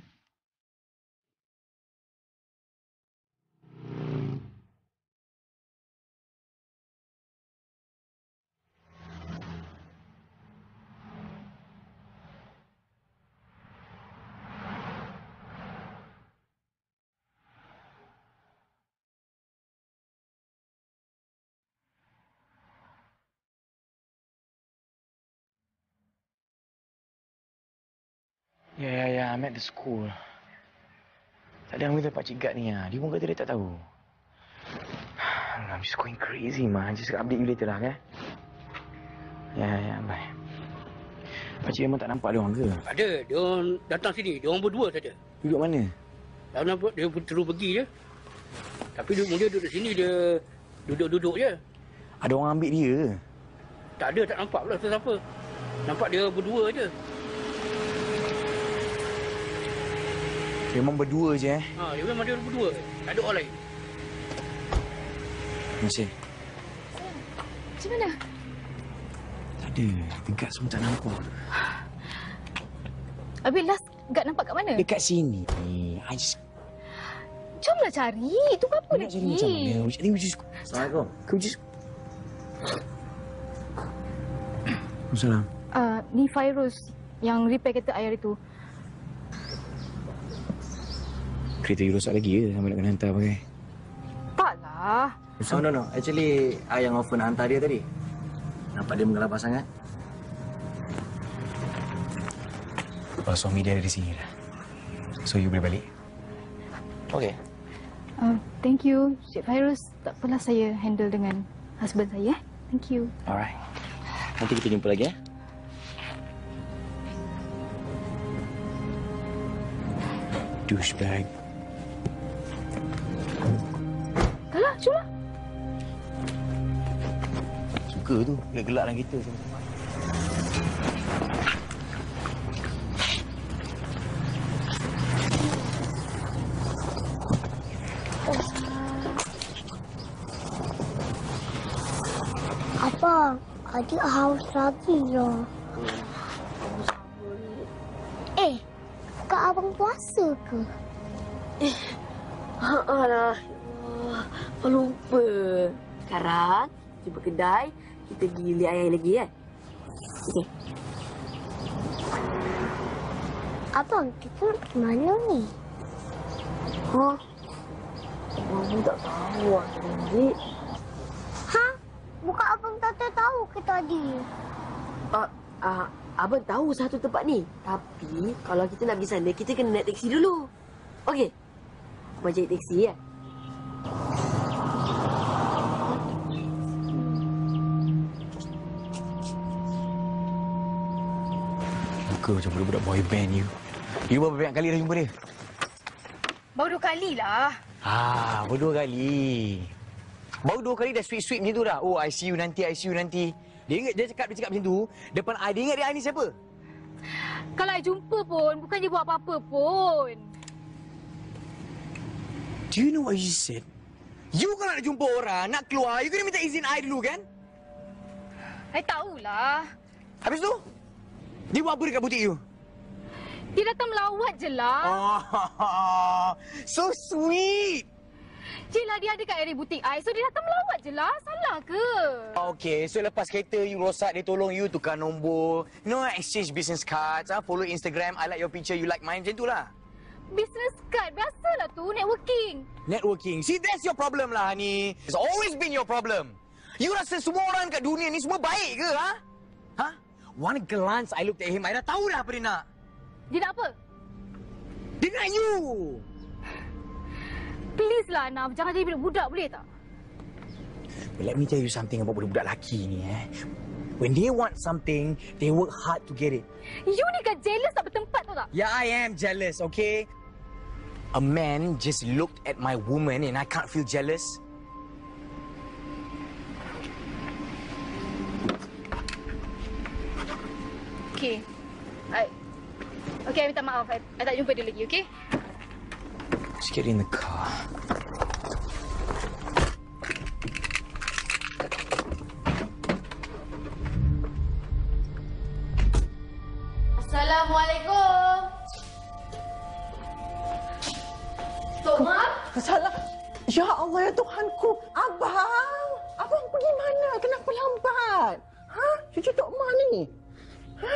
Ya, ya, ya. I'm at the school. Tadi aku kata Pak Cik Gad ni. ah. Dia pun kata dia tak tahu. I'm just going crazy, ma. Just update you later lah, kan? Ya, ya, ya. Bye. Pak Cik memang tak nampak dia orang ke? Ada, dia orang datang sini. Dia orang berdua saja. Duduk mana? Tak nampak dia terus pergi je. Tapi duduk dia duduk sini dia duduk-duduk je. Ada orang ambil dia ke? Tak ada, tak nampak pula siapa. Nampak dia berdua je. Memang berdua je, eh? Ha, dia memang dia berdua. Tak ada orang lain. Kasih. Macam mana? Tak ada. Dekat semua tak nampak. Habis last Gad nampak kat mana? Dekat sini. I just... Jomlah cari. Itu apa Nak lagi? cari macam mana? I think we just... Assalamualaikum. Kau just... Assalamualaikum. Uh, ni Fairuz yang repair kereta air itu. Kereta you rosak lagi ke? Sampai nak kena hantar pakai. Taklah. lah. No, no, no. Actually, I yang offer nak hantar dia tadi. Nampak dia menggelapah sangat. Kalau suami dia ada di sini dah. So, you boleh balik. Okay. Uh, thank you, Cik Fairuz. Tak apalah saya handle dengan husband saya. eh. Thank you. Alright. Nanti kita jumpa lagi, ya. Douchebag. Suka tu. Gelak-gelak dengan kita. Abang, adik haus lagi lah. Eh, kak abang puasa ke? Eh, haa lah. Oh, lupa. Sekarang, jumpa kedai, kita pergi beli air lagi kan? Okey. Abang, kita nak pergi mana ni? Hah? Abang tak tahu lah, Ringgit. Ha? Bukan abang tak tahu ke tadi? Ah, ah, abang tahu satu tempat ni. Tapi kalau kita nak pergi sana, kita kena naik teksi dulu. Okey. Abang cari teksi ya. Muka macam budak-budak boy band you. You berapa banyak kali dah jumpa dia? Baru dua kali lah. Ah, baru dua kali. Baru dua kali dah sweet-sweet macam tu dah. Oh, I see you nanti, I see you nanti. Dia ingat dia cakap dia cakap macam tu, depan I dia ingat dia I ni siapa? Kalau I jumpa pun, bukannya buat apa-apa pun. Do you know what you said? You kalau nak jumpa orang, nak keluar, you kena minta izin I dulu kan? I tahulah. Habis tu? Dia buat apa dekat butik you? Dia datang melawat je lah. Oh, so sweet. Yelah, dia ada kat area butik I. So, dia datang melawat je lah. Salah ke? Okay, so lepas kereta you rosak, dia tolong you tukar nombor. You know, exchange business cards, ah, follow Instagram, I like your picture, you like mine, macam tu lah. Business card. Biasalah tu. Networking. Networking. See, that's your problem lah, Hani. It's always been your problem. You rasa semua orang kat dunia ni semua baik ke, ha? One glance I looked at him, I dah tahu dah apa dia nak. Dia nak apa? Dia nak you. Please lah, Anam. Jangan jadi budak-budak, boleh tak? But let me tell you something about budak-budak lelaki ni, eh. When they want something, they work hard to get it. You ni kan jealous tak bertempat tau tak? Yeah, I am jealous, okay? A man just looked at my woman and I can't feel jealous. Okay. I... Okay, I minta maaf. I, I tak jumpa dia lagi, okay? Let's get in the car. Assalamualaikum. Tok Mak? Salah. Ya Allah, ya Tuhanku. Abang! Abang pergi mana? Kenapa lambat? Ha? Cucu Tok Ma ni? Ha?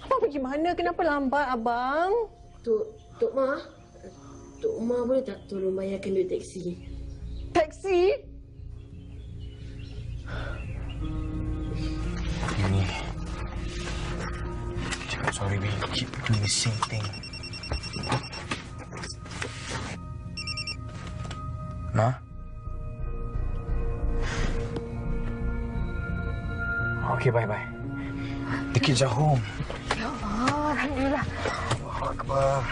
Abang pergi mana? Kenapa lambat, abang? Tok, Tok Ma. Tok Ma boleh tak tolong bayarkan duit teksi? Teksi? Ini. Cakap sorry, babe. Keep doing the same thing. Ma? Okay, bye-bye. The kids are home. Ya Allah, Alhamdulillah. Allahu Akbar.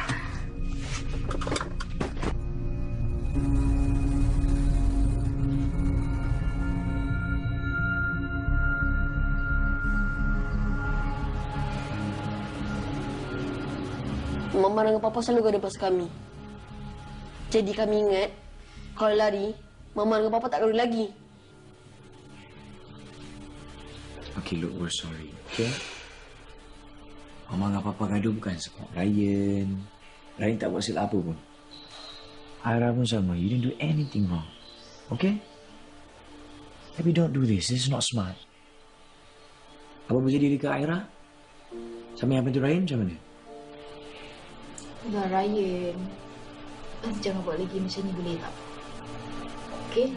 Mama dengan Papa selalu gaduh pasal kami. Jadi kami ingat, kalau lari, Mama dengan Papa tak gaduh lagi. Okay, look, we're sorry. Okay? Mama dengan Papa gaduh bukan sebab Ryan. Ryan tak buat silap apa pun. Aira pun sama. You didn't do anything wrong. Okay? Tapi don't do this. This is not smart. Apa berjadi dekat Aira? Sama yang happen to Ryan macam mana? Dah Ryan. Nanti jangan buat lagi macam ni boleh tak? okey?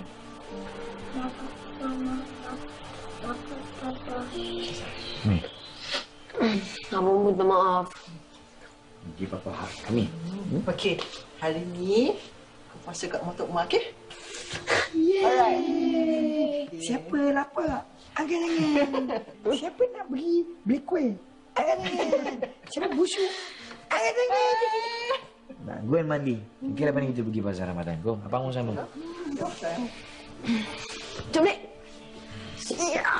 Mama, mama. Hmm. Abang minta maaf. Bagi papa hak kami. Okey, hari ni aku puasa kat rumah Tok Mak, okey? Alright. Siapa lapar? Angkat tangan. Siapa nak beli beli kuih? Angkat tangan. Siapa busuk? Angkat tangan. Nak gue mandi. Kira apa ni kita pergi pasar Ramadan? Go, abang mau sama. Jom, Nek. Ya.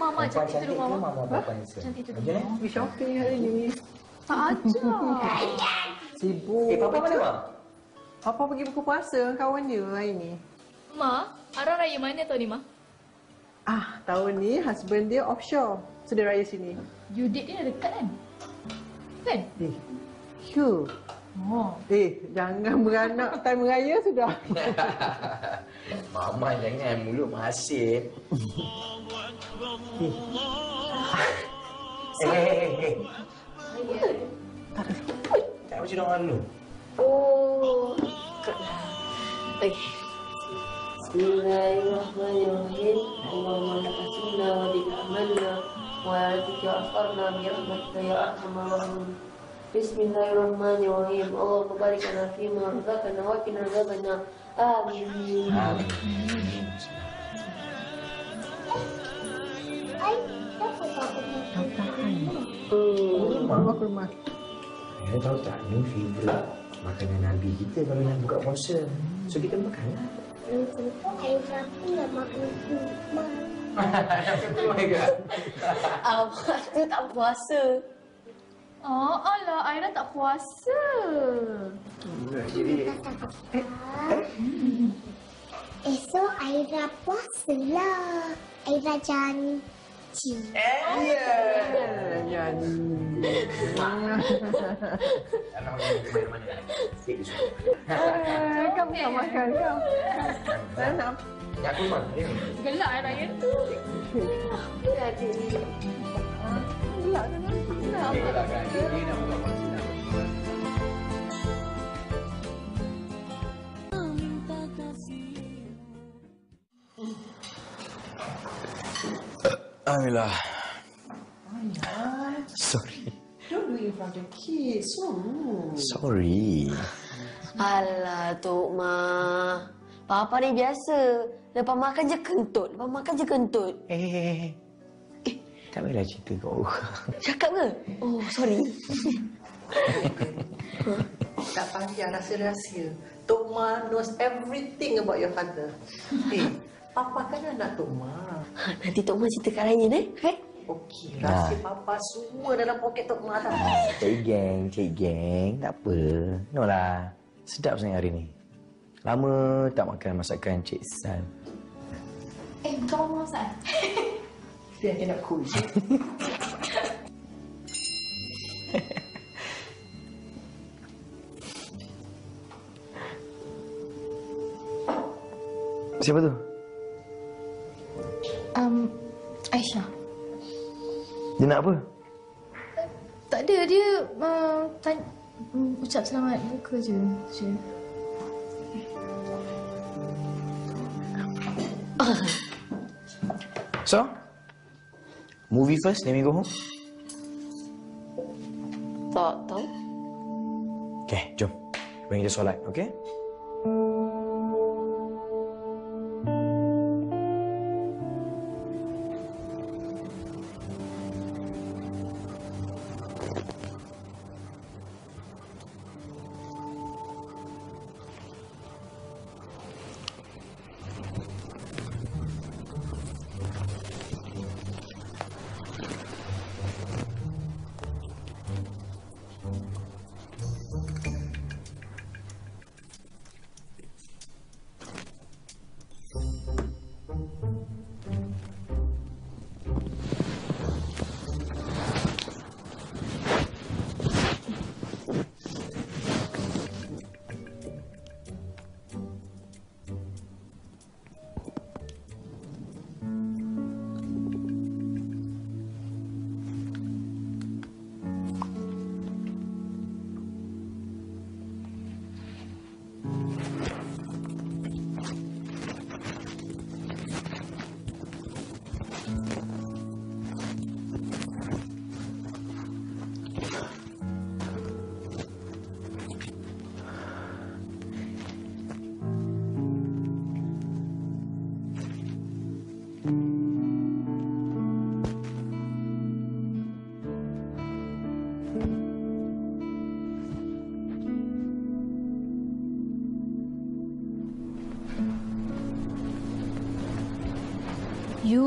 Mama cantik tu rumah Mama. Cantik tu. Pergi shopping hari ni. Tak ajar. Sibuk. Eh, Papa mana, Mak? Papa pergi buku puasa dengan kawan dia hari ni. Ma, arah raya mana tahun ni, Ma? Ah, tahun ni husband dia offshore. So dia raya sini. You date dia dekat kan? Kan? Eh, you. Oh. Eh, jangan beranak time raya sudah. Mama jangan mulut masin. Eh, eh, eh, eh. Tak macam orang dulu. Oh. Baik. Bismillahirrahmanirrahim. Allahumma laka sunna wa bika amanna wa alatika asfarna bi rahmatika ya arhamar rahimin. Bismillahirrahmanirrahim. Allahumma barik lana fi ma razaqtana wa qina adzabannar. Amin. Ay, dapat aku Hmm. Mama ke rumah. Eh, tahu tak? Ni makanan Nabi kita kalau nak buka puasa. So kita makan lah. Air aku nak makan kurma. oh my god. Abang tu tak puasa. Oh, alah, Aira tak puasa. Esok Aira puasa lah. Aira janji. Yeah. Nyanyi. Eh, kamu tak makan kau. Saya nak. Ya, aku makan. Gelak eh, Ryan. Jadi. Dengan Alhamdulillah. Sorry. Don't do it in front of kids. Oh. Sorry. Alah, Tok Ma. Papa ni biasa. Lepas makan je kentut. Lepas makan je kentut. Eh, tak payahlah cerita kau. Cakap ke? Oh, sorry. Tak payah rahsia-rahsia. Tok Ma knows everything about your father. Eh, Papa kan anak Tok Ma. Nanti Tok Ma cerita kat Ryan eh. Okay? Okey, rahsia Papa semua dalam poket Tok Ma dah. Cik geng, cik geng. Tak apa. No lah. Sedap sangat hari ni. Lama tak makan masakan Cik San. Eh, kau mau masak? Dia nak cool. Siapa tu? Um, Aisyah. Dia nak apa? Tak ada, dia uh, tan- um, ucap selamat buka je. je. So? Movie first, then we go home? Tak tahu. Okay, jom. Bring kita solat, okay?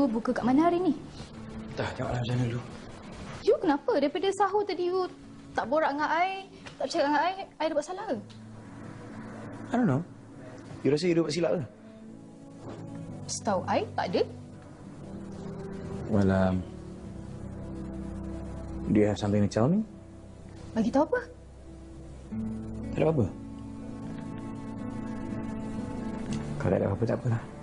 You buka kat mana hari ni? Tak, tengoklah macam mana dulu. You kenapa? Daripada sahur tadi you tak borak dengan I, tak bercakap dengan I, I ada buat salah ke? I don't know. You rasa you buat silap ke? Setahu I, tak ada. Well, um, do you have something to tell me? Bagi tahu apa? Tak ada apa-apa. Kalau tak ada apa-apa, tak apalah.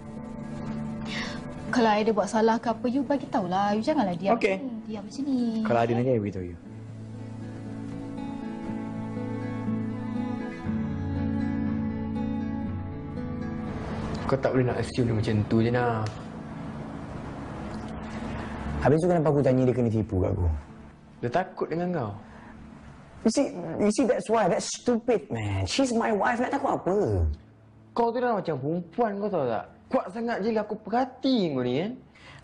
Kalau I ada buat salah ke apa, you bagi tahulah. You janganlah diam Okey. macam ni. Diam macam ni. Kalau ada nanti, I beritahu you. Kau tak boleh nak assume dia macam tu je nak. Habis tu kenapa aku tanya dia kena tipu kat aku? Dia takut dengan kau. You see, you see that's why. That's stupid, man. She's my wife. Nak takut apa? Kau tu dah macam perempuan kau tahu tak? Kuat sangat je lah aku perhati kau ni kan.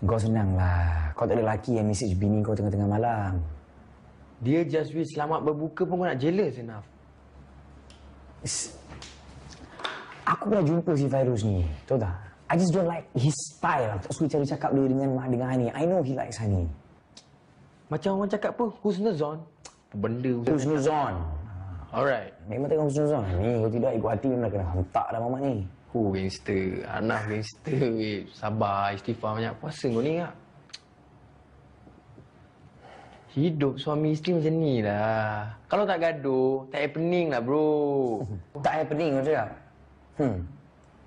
Kau senanglah. Kau tak ada lelaki yang message bini kau tengah-tengah malam. Dia just wish selamat berbuka pun kau nak jealous enough. Aku pernah jumpa si Fairuz ni. Tahu tak? I just don't like his style. Aku tak suka cara cakap dia dengan dengan Hani. I know he likes Hani. Macam orang cakap apa? Husnuzon. Apa benda Husnuzon. Alright. Memang tengok Husnuzon. Ni kalau tidak ikut hati memang kena hantar dah mamat ni. Oh, gangster. Anak gangster, weh. Sabar, istighfar banyak puasa kau ni kak. Hidup suami isteri macam ni lah. Kalau tak gaduh, tak happening lah bro. tak happening kau cakap? Hmm.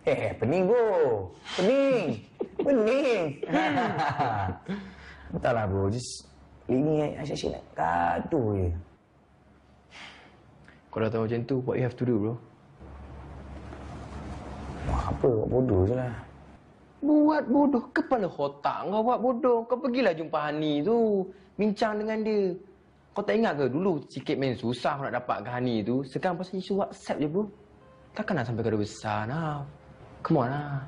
Eh, happening bro. Pening. Pening. Entahlah bro. Just ini asyik-asyik nak gaduh je. Kau dah tahu macam tu, what you have to do bro? Wah, apa? Buat bodoh je lah. Buat bodoh? Kepala otak kau buat bodoh. Kau pergilah jumpa Hani tu. Bincang dengan dia. Kau tak ingat ke dulu sikit main susah nak dapat ke Hani tu. Sekarang pasal isu WhatsApp je bro. Takkan nak sampai gaduh besar nah. Come on lah.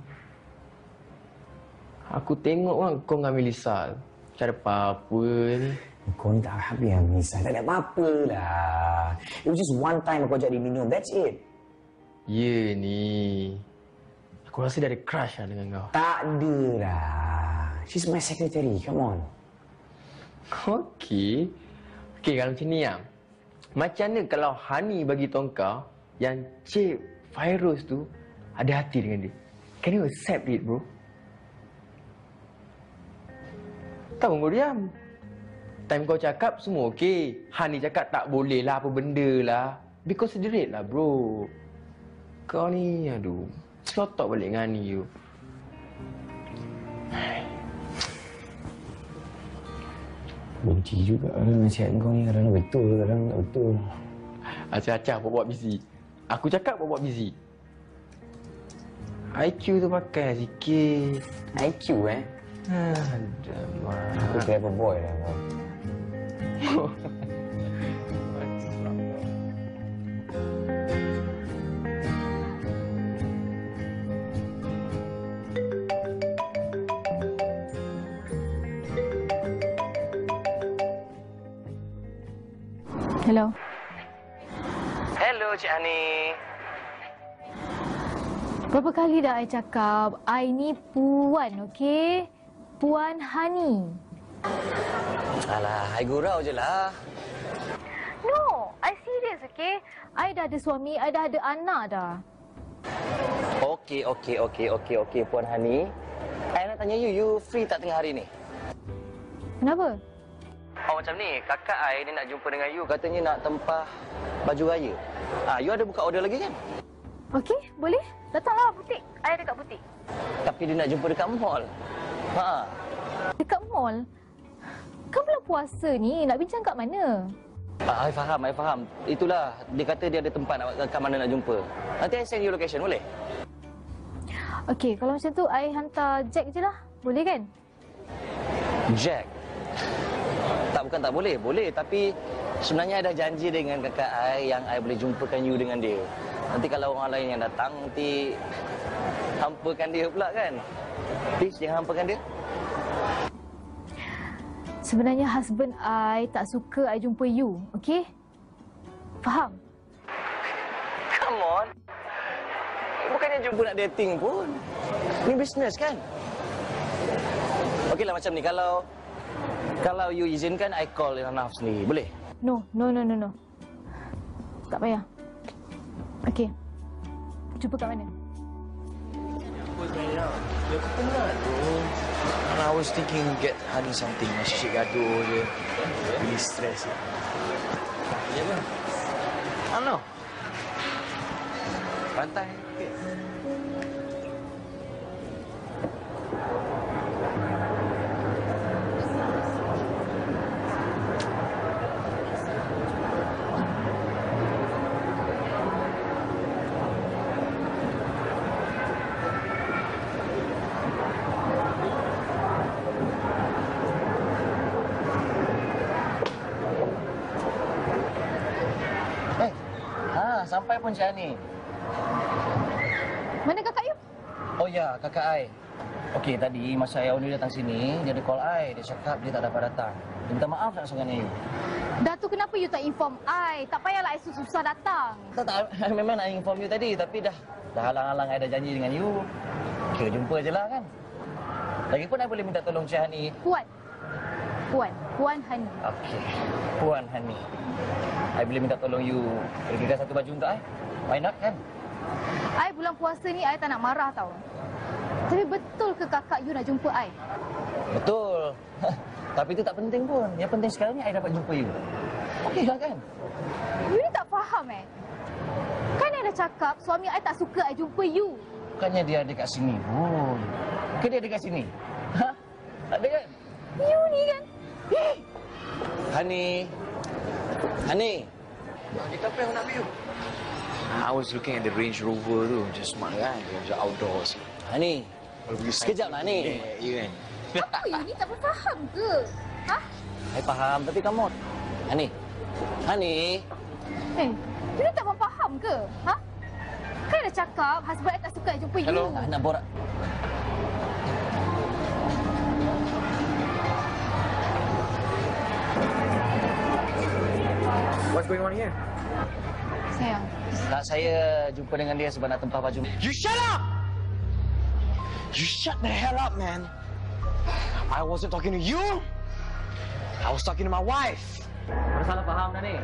Aku tengok kan kau dengan Melissa. Tak ada apa-apa ni. Kau ni tak habis yang misal. Tak ada apa-apa lah. It was just one time aku ajak dia minum. That's it. Ya ni. Aku rasa dia ada crush lah dengan kau. Tak ada lah. She's my secretary. Come on. Okey. Okey, kalau macam ni lah. Macam mana kalau Hani bagi tahu kau yang Cik Fairuz tu ada hati dengan dia? Can you accept it, bro? Tak pun kau diam. Time kau cakap semua okey. Hani cakap tak boleh lah apa benda lah. Be considerate lah bro. Kau ni aduh. Celotok balik dengan you. Benci juga orang nasihat kau ni. Kadang betul, kadang tak betul. Acah-acah buat-buat busy. Aku cakap buat-buat busy. IQ tu pakai sikit. IQ eh? Alamak. Aku clever boy lah kau. Berapa kali dah I cakap, I ni puan, okey? Puan Hani. Alah, I gurau je lah. No, I serious, okey? I dah ada suami, I dah ada anak dah. Okey, okey, okey, okey, okey, Puan Hani. I nak tanya you, you free tak tengah hari ni? Kenapa? Oh macam ni, kakak I ni nak jumpa dengan you katanya nak tempah baju raya. Ah, you ada buka order lagi kan? Okey, boleh? Datanglah butik. I dekat butik. Tapi dia nak jumpa dekat mall. Ha. Dekat mall? Kau belum puasa ni, nak bincang kat mana? Ah, I faham, I faham. Itulah, dia kata dia ada tempat nak kat mana nak jumpa. Nanti I send you location, boleh? Okey, kalau macam tu, I hantar Jack je lah. Boleh kan? Jack. Tak bukan tak boleh, boleh tapi sebenarnya ada janji dengan kakak I yang I boleh jumpakan you dengan dia. Nanti kalau orang lain yang datang nanti hampakan dia pula kan. Please jangan hampakan dia. Sebenarnya husband I tak suka I jumpa you, okey? Faham? Come on. Bukannya jumpa nak dating pun. Ni bisnes kan? Okeylah macam ni kalau kalau you izinkan I call Naf sendiri. Boleh? No, no, no, no, no. Tak payah. Okey. Jumpa kat mana? Ya, aku penat tu. And I was thinking get honey something. Asyik gaduh je. Really stress. Ya bang. I don't know. Pantai. Okay. Eh. Ha, sampai pun Cik ni. Mana kakak you? Oh ya, kakak I. Okey, tadi masa ayah Oni datang sini, dia ada call I. Dia cakap dia tak dapat datang. Dia minta maaf nak sangat you. Datuk kenapa you tak inform I? Tak payahlah I susah datang. Tak, tak. Memang nak inform you tadi, tapi dah dah halang-halang I dah janji dengan you. Kira jumpa je lah kan. Lagipun I boleh minta tolong Cik Hani. Puan. Puan Hani. Okey. Puan Hani. I boleh minta tolong you pergikan satu baju untuk I. Why not kan? I bulan puasa ni I tak nak marah tau. Tapi betul ke kakak you nak jumpa I? Betul. Tapi itu tak penting pun. Yang penting sekarang ni I dapat jumpa you. Okey lah kan? You ni tak faham eh. Kan I dah cakap suami I tak suka I jumpa you. Bukannya dia ada kat sini pun. Ke dia ada kat sini? Ha? Tak ada kan? You ni kan. Hani. Hani. Kita apa yang nak ambil you? I was looking at the Range Rover tu. Macam smart kan? Macam outdoors. Hani. Sekejap lah ni. Ya kan? Apa you ni tak faham ke? Ha? I faham tapi kamu. Hani. Hani. Eh, you ni tak faham ke? Ha? Kan dah cakap husband I tak suka jumpa you. Ah, nak borak. What's going on here? Sayang. Tak saya jumpa dengan dia sebab nak tempah baju. You shut up! You shut the hell up, man. I wasn't talking to you. I was talking to my wife. Kau salah faham dah ni.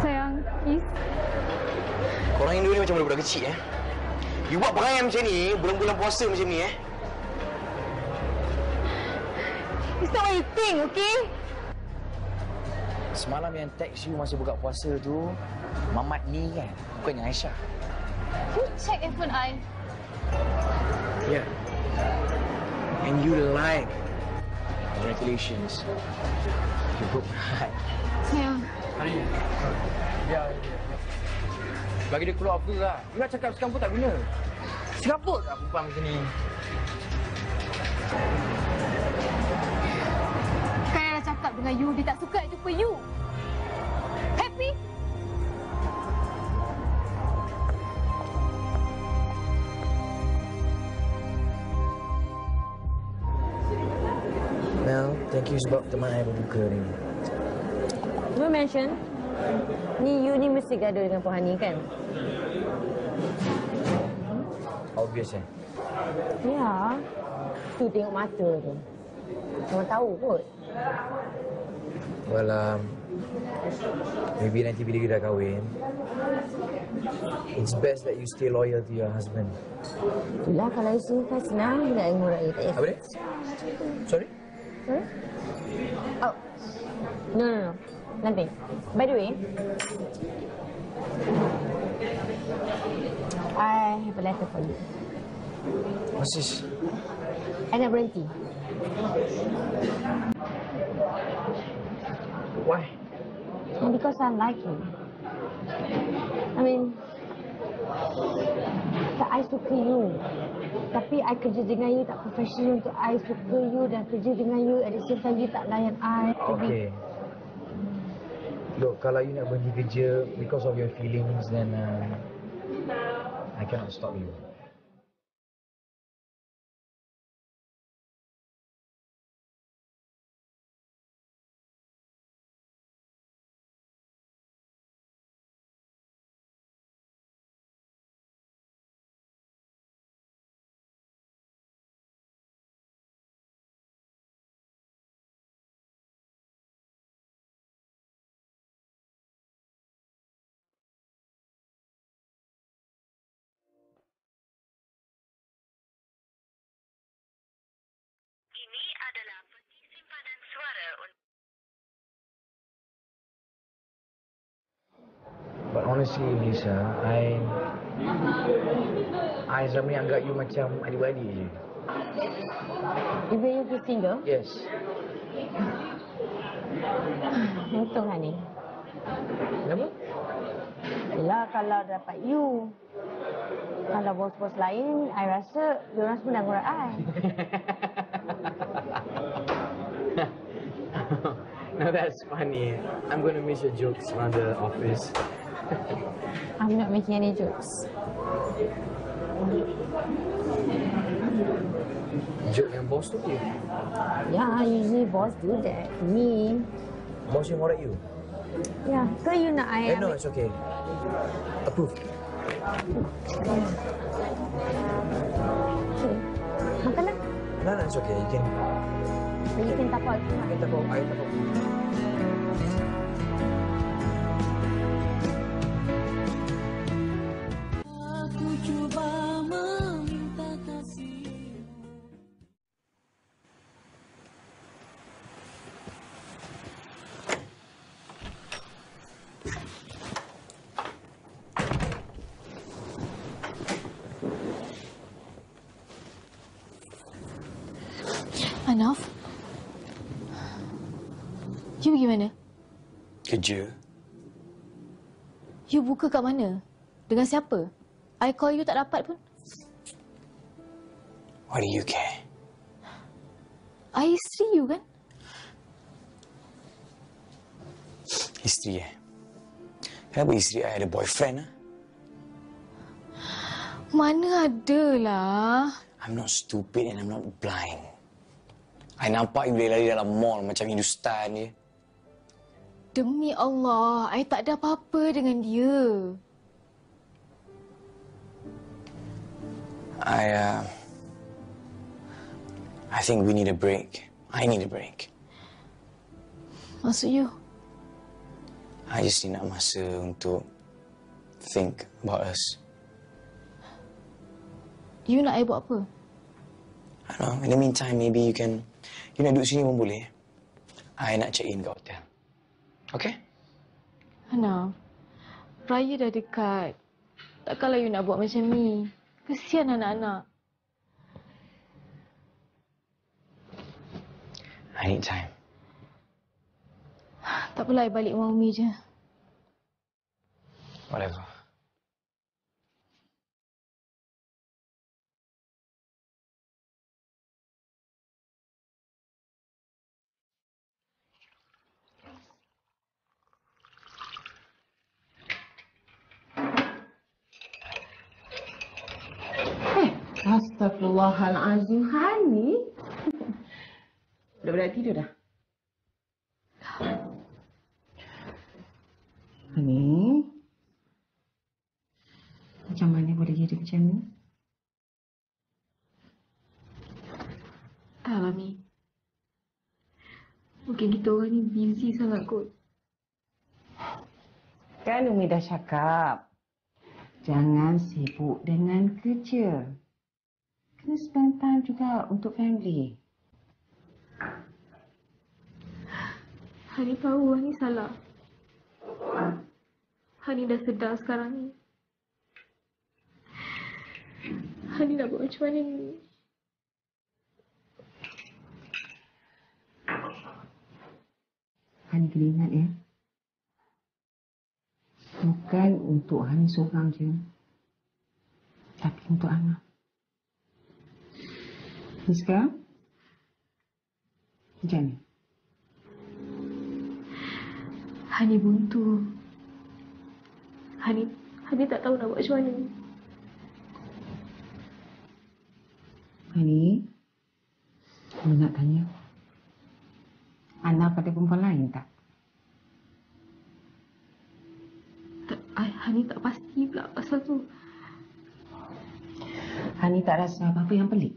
Sayang, is Korang Indo ni macam budak-budak kecil eh. You buat perangai macam ni, bulan-bulan puasa macam ni eh. It's not what you think, okay? Semalam yang text you masa buka puasa tu, Mamat ni kan? Bukannya Aisyah. You check handphone I. Yeah. And you lied. Congratulations. You broke my heart. Sayang. Ya, ya. Bagi dia keluar apa lah. You nak cakap sekarang pun tak guna. Serabut lah perempuan macam ni. Dengan you, dia tak suka jumpa you. Happy? Mel, thank you sebab teman saya berbuka ni. You mention ni you ni mesti gaduh dengan Puan Hani kan? Obvious eh? Ya. Tu tengok mata tu. Orang tahu kot. Well, um, maybe nanti bila kita dah kahwin, it's best that you stay loyal to your husband. Itulah kalau isteri kan senang nak ilmu raya. Tak payah. Apa dia? Sorry? Sorry? Oh. No, no, no. Nanti. By the way, I have a letter for you. What's this? I nak berhenti. Why? Because I like you. I mean, tak I suka you. Tapi I kerja dengan you tak profesional untuk I suka you dan kerja dengan you at the same time you tak layan I. Okay. Look, kalau you nak berhenti kerja because of your feelings, then um, I cannot stop you. But honestly, Lisa, I... I selama ni anggap you macam adik-beradik je. Even you feel single? Yes. Untung Hani. Kenapa? Yelah kalau dapat you. Kalau bos-bos lain, I rasa diorang semua nak ngurut I. that's funny. I'm going to miss your jokes around the office. I'm not making any jokes. Joke yang bos tu ke? Yeah, usually boss do that. Me. Bos yang ngorek you? Yeah, so you nak I Eh, no, it's okay. Approve. Okay. Makan lah. No, no, it's okay. You can... You can tapau. You can tapau. I tapau. Anaf? You pergi mana? Kerja. You buka kat mana? Dengan siapa? I call you tak dapat pun. Why do you care? I isteri you kan? Isteri eh? Kenapa isteri I ada boyfriend ah? Mana ada lah. I'm not stupid and I'm not blind. I nampak you boleh lari dalam mall macam Hindustan je. Demi Allah, I tak ada apa-apa dengan dia. I, uh, I think we need a break. I need a break. Maksud you? I just need nak masa untuk think about us. You nak I buat apa? I don't know. In the meantime, maybe you can, you nak duduk sini pun boleh. I nak check in ke hotel. Okay? Hana, raya dah dekat. Takkanlah you nak buat macam ni. Kesian anak-anak. I need time. Tak apalah, I balik rumah Umi je. Whatever. Astagfirullahalazim. Hani. Dah berada tidur dah? Hani. Macam mana boleh jadi macam ni? Entahlah, Mi. Mungkin kita orang ni busy sangat kot. Kan Umi dah cakap. Jangan sibuk dengan kerja. Kena spend time juga untuk family. Hani tahu Hani salah. Hani dah sedar sekarang ni. Hani nak buat macam mana ni? Hani kena ingat ya. Bukan untuk Hani seorang je. Tapi untuk anak. Ni sekarang? Macam ni? Hani buntu. Hani Hani tak tahu nak buat macam mana. Hani, aku nak tanya. Anak pada perempuan lain tak? tak Hani tak pasti pula pasal tu. Hani tak rasa apa-apa yang pelik?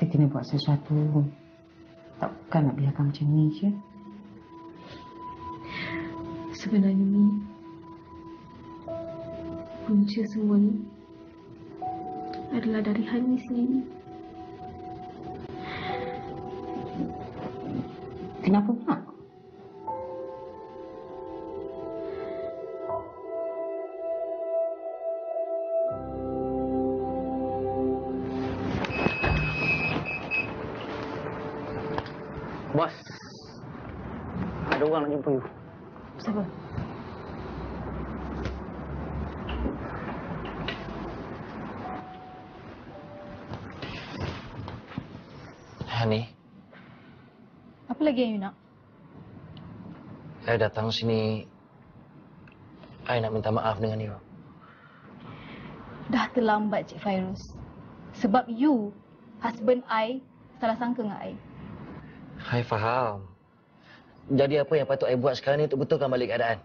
Kita kena buat sesuatu. Tak bukan nak biarkan macam ni je. Sebenarnya ni punca semua ni adalah dari Hani sendiri. Kenapa pula? Nak jumpa you. Hani, Apa lagi yang you nak? saya datang sini. Saya nak minta maaf dengan you. Dah terlambat Cik Fairuz. Sebab you, husband I, salah sangka dengan I. Saya faham. Jadi apa yang patut saya buat sekarang ni untuk betulkan balik keadaan?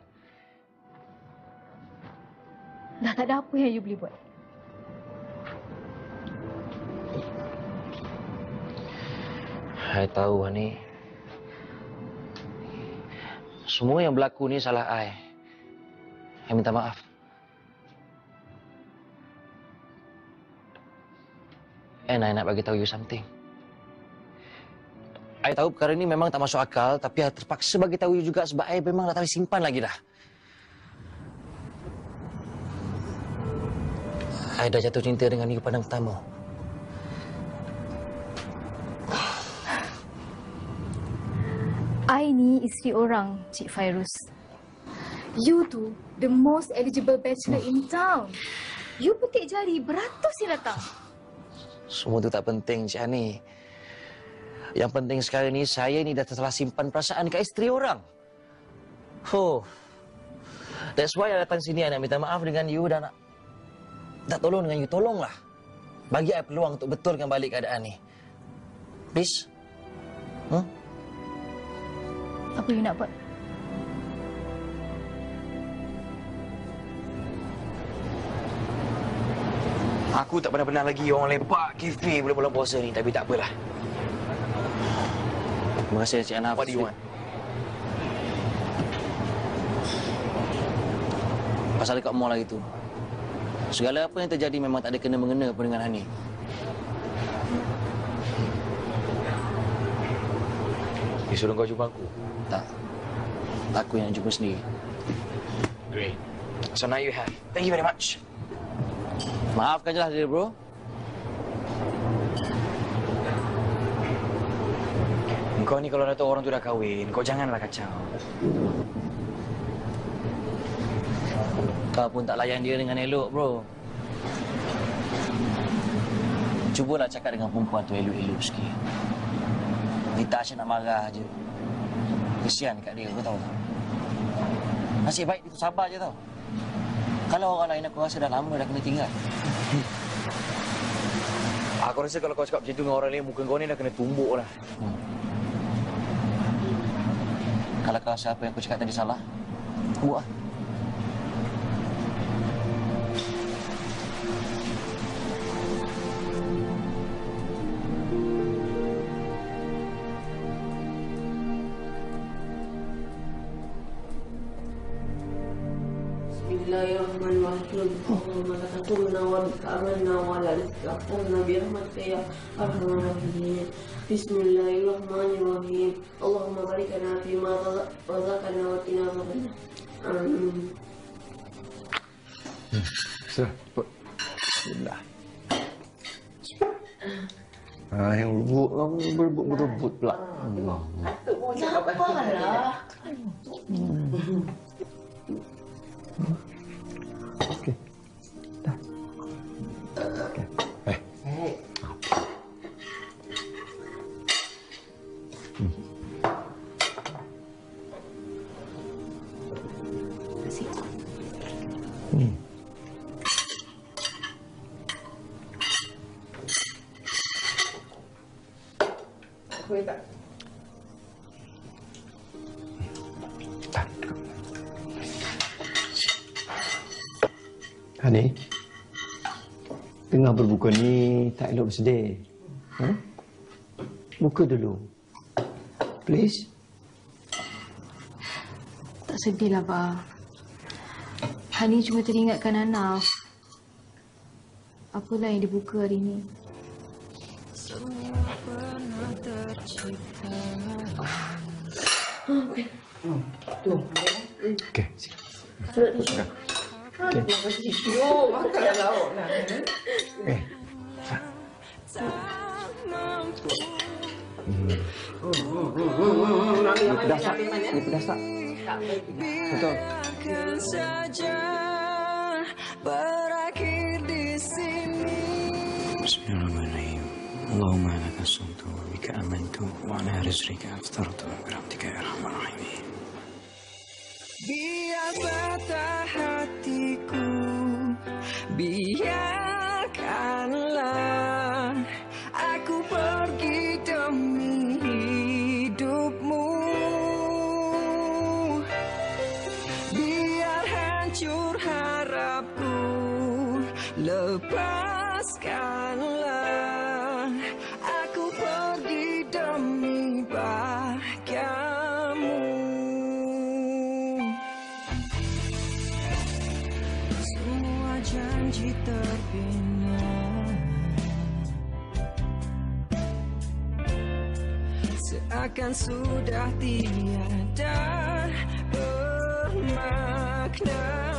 Dah tak ada apa yang you boleh buat. Saya tahu Hani. Semua yang berlaku ni salah saya. Saya minta maaf. And I nak bagi tahu you something. Saya tahu perkara ini memang tak masuk akal, tapi saya terpaksa bagi tahu you juga sebab saya memang tak boleh simpan lagi dah. Saya dah jatuh cinta dengan you pandang pertama. I ni isteri orang, Cik Fairuz. You tu the most eligible bachelor in town. You petik jari beratus yang datang. Semua tu tak penting, Cik Hani. Yang penting sekarang ni, saya ni dah telah simpan perasaan ke isteri orang. Oh. That's why I datang sini, I nak minta maaf dengan you dan nak, nak tolong dengan you. Tolonglah. Bagi saya peluang untuk betulkan balik keadaan ni. Please. Hmm? Apa you nak buat? Aku tak pernah-pernah lagi orang lepak kafe bulan-bulan puasa ni. Tapi tak apalah. Terima kasih, Cik Ana. What do you want? Pasal dekat mall lagi tu. Segala apa yang terjadi memang tak ada kena-mengena pun dengan Hani. Dia suruh kau jumpa aku? Tak. Aku yang jumpa sendiri. Great. So now you have. Thank you very much. Maafkan je lah dia, bro. Kau ni kalau dah tahu orang tu dah kahwin, kau janganlah kacau. Kau pun tak layan dia dengan elok, bro. Cubalah cakap dengan perempuan tu elok-elok sikit. Kita asyik nak marah je. Kesian kat dia, kau tahu tak? Nasib baik dia tu sabar je tau. Kalau orang lain aku rasa dah lama dah kena tinggal. Aku rasa kalau kau cakap macam tu dengan orang lain, muka kau ni dah kena tumbuk lah. Hmm. Kalau kau rasa apa yang aku cakap tadi salah, buat lah. Bismillahirrahmanirrahim. Allahumma laka qulna wa bika amanna wa la qulna bi rahmatika ya arhamar rahimin. Bismillahirrahmanirrahim. Allahumma barik lana fi ma razaqtana wa qina adhaban. Amin. Sir, cepat. Bismillah. Ah, yang lembut kamu berebut berebut pula. Allah. Sabarlah. Okey. muka ni tak elok bersedih. Ha? Huh? Buka dulu. Please. Tak sedihlah, Ba. Hani cuma teringatkan Ana. Apalah yang dibuka hari ini. Oh, okay. Oh, tu. Okay. Hmm. Sila. Okay. Okay. Okay. Okay. Okay. Okay. Okay. 하나도 모르지. 요 왕카라 Allahumma laka sumtu wa bika amantu wa ala rizrika aftartu wa rahmatika ya rahman rahimi. Biya fatahan. be. Yeah. seakan sudah tiada bermakna. Oh,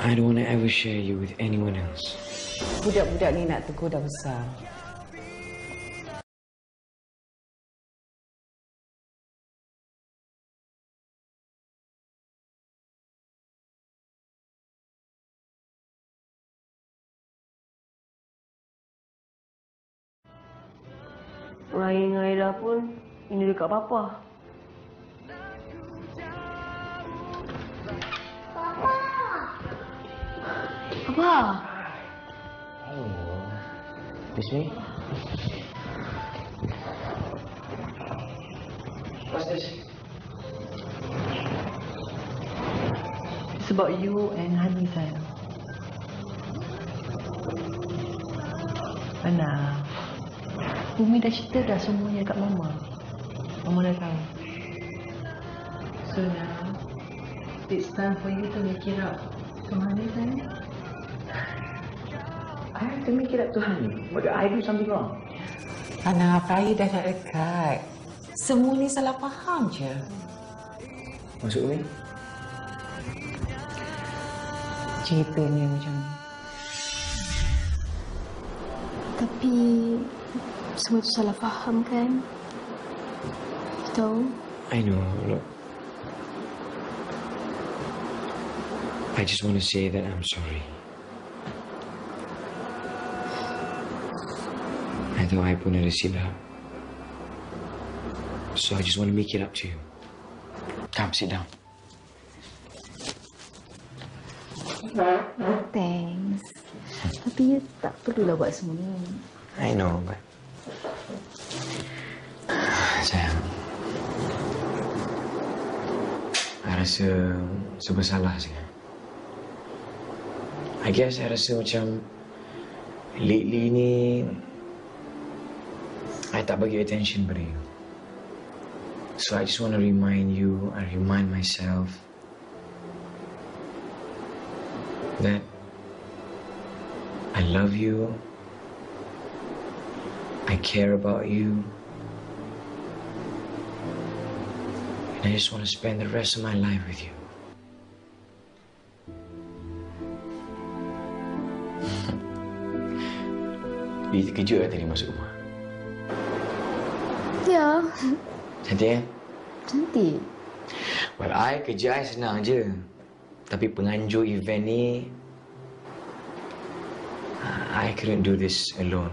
I don't want to ever share you with anyone else. Budak-budak ni nak tegur dah besar. Raya dengan Aida pun ini dekat papa. Apa? Oh, Miss me? What's this? It's about you and Hani sayang. Ana, Bumi dah cerita dah semuanya kat Mama. Mama dah tahu. So now, it's time for you to make it up to Hani sayang. To make it up to Hani. What did I do something wrong? Ana, Raya dah nak dekat. Semua ni salah faham je. Maksud ni? Ceritanya macam ni. Tapi semua tu salah faham kan? Tahu? I know, look. I just want to say that I'm sorry. I tahu I ada silap. So I just want to make it up to you. Come, sit down. Thanks. Tapi you tak perlulah buat semua ni. I know, but... Sayang. I rasa serba salah sangat. I guess I rasa macam... Lately ni... I tak bagi attention pada you. So I just want to remind you, I remind myself that I love you. I care about you. And I just want to spend the rest of my life with you. Bi terkejut tak tadi masuk rumah? Cantik kan? Cantik. Well, I kerja I senang je. Tapi penganjur event ni, I couldn't do this alone.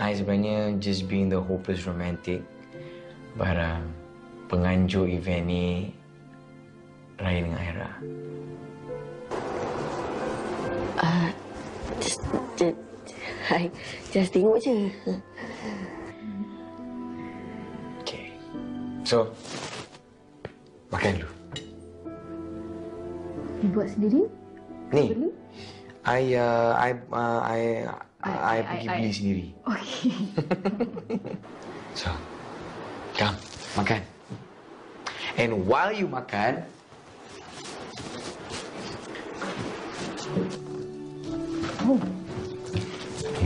I sebenarnya just being the hopeless romantic. But uh, penganjur event ni, Raya dengan Aira. Ah, just, just, I just tengok je. So, makan dulu. Buat sendiri? Ni, Beli? I, uh, I, uh, I, I, I, I- pergi I- beli I- sendiri. Okay. So, come, makan. And while you makan, Oh.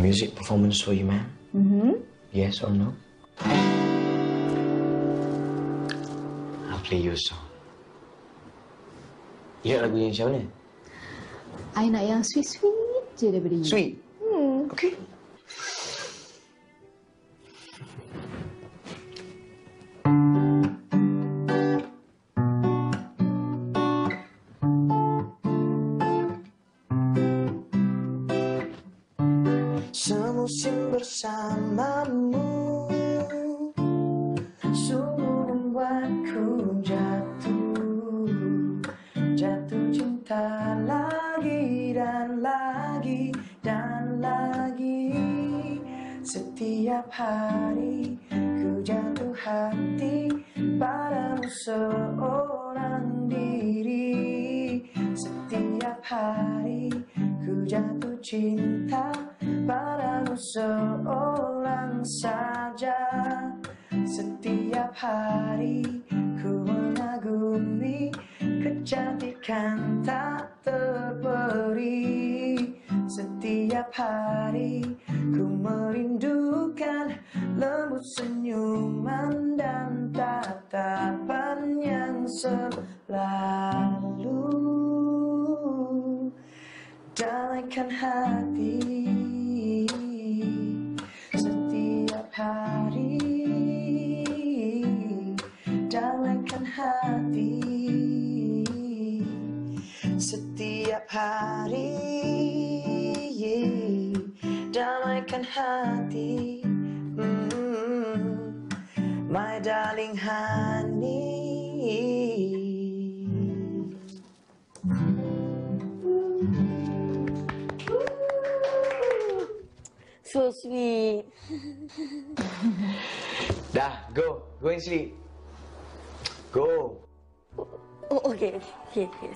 music performance for you, man. Mm-hmm. Yes or no? You nak lagu yang macam mana? I nak yang sweet-sweet je daripada you. Sweet? Hmm. Okay. Cinta lagi dan lagi dan lagi. Setiap hari ku jatuh hati Padamu seorang diri. Setiap hari ku jatuh cinta Padamu seorang saja. Setiap hari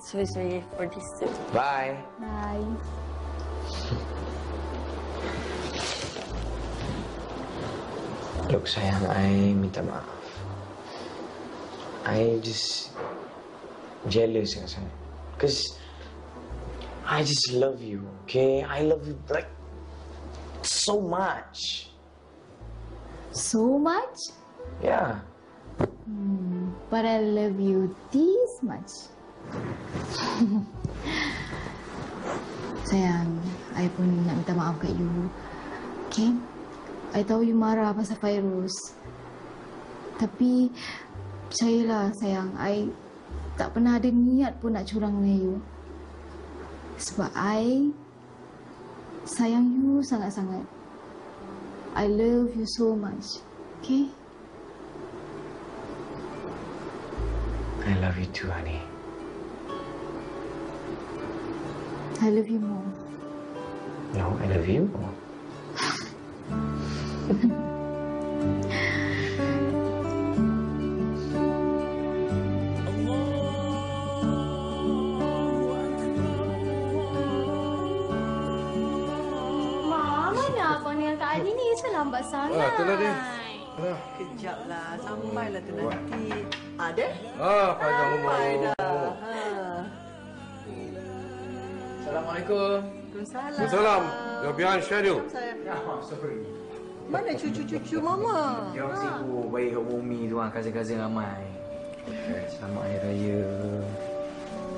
So sorry for this too. Bye. Bye. Look, sayang, I minta maaf. I just jealous sangat sangat. Because I just love you, okay? I love you like so much. So much? Yeah. Hmm, but I love you this much. Sayang, I pun nak minta maaf kat you. Okay? I tahu you marah pasal virus. Tapi, percayalah sayang, I tak pernah ada niat pun nak curang dengan you. Sebab I sayang you sangat-sangat. I love you so much. Okay? I love you too, honey. I love you more. No, I love you more. Ma, mana abang dengan Kak Adi ni? Saya lambat sangat. Ah, itulah dia. Kejaplah, sampailah tu nanti. Ada? Ah, panjang umur. Sampai dah. Ha. Assalamualaikum. Waalaikumsalam. Saya. Oh, sorry. Mana cucu-cucu mama? Dia orang sibuk bayi kat Umi tu kan, cousin-cousin ramai. Selamat Hari Raya.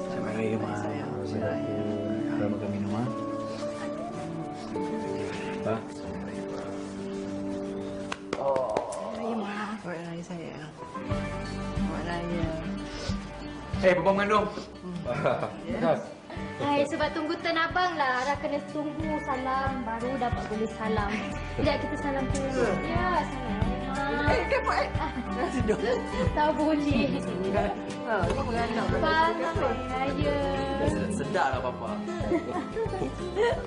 Selamat Hari Raya, Mak. Selamat Hari Raya. Harap makan minum, ha? Ha? Raya mak. Selamat raya saya. Selamat raya. Eh, bapa mengandung. Yes. Hai, sebab tunggu turn abang lah. Ara kena tunggu salam baru dapat boleh salam. Sekejap kita salam dulu. Ya, salam. Eh, kenapa eh? Dong. Tak boleh. Ha, kau menganak. Abang, selamat raya. Sedap lah papa.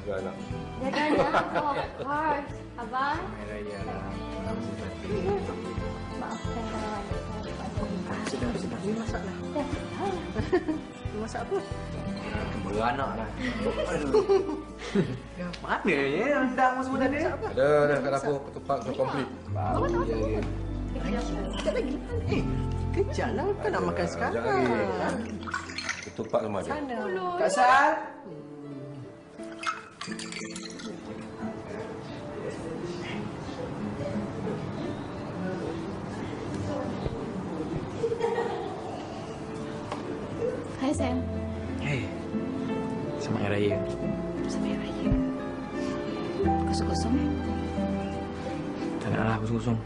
Jaga anak. Jaga anak. Oh, of course. Abang, Raya lah. maafkan kawan. Sedap, sedap. Ni masak lah. Ni masak apa? Beranak lah. Aduh. Ya, mana ya? Dah semua tadi. Ada, ada kat dapur. Ketupat sudah complete. Baru je. Sekejap lagi. Eh, kejap lah. Kau nak makan sekarang. Lagi. Ketupat semua ada. Sana. Kak Sal. Sayang. Hei. Selamat Hari Raya. Sampai raya. Kosong-kosong eh? Tak nak lah kosong-kosong.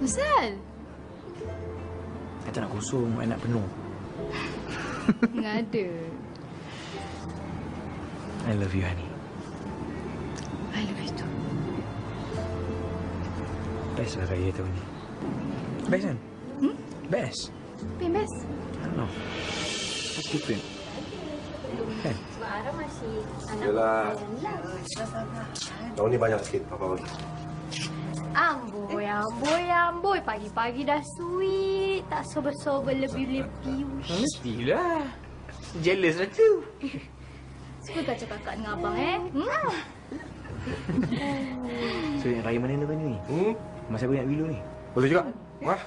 Pasal? Saya tak nak kosong, saya nak penuh. Ngada. I love you, honey. I love you too. Best lah raya tahun ni. Best kan? Hmm? Best. Pimes. I don't know. Kan? Sebab Ara masih anak Yelah. perempuan lah. Tahun ni banyak sikit Papa bagi. Amboi, amboi, amboi. Pagi-pagi dah sweet. Tak sober-sober lebih-lebih. Mestilah. Jealous lah tu. Suka kacau kakak dengan abang eh? Hmm? So, yang raya mana lepas ni? Hmm? Masa aku nak bilu ni. Boleh juga. Wah.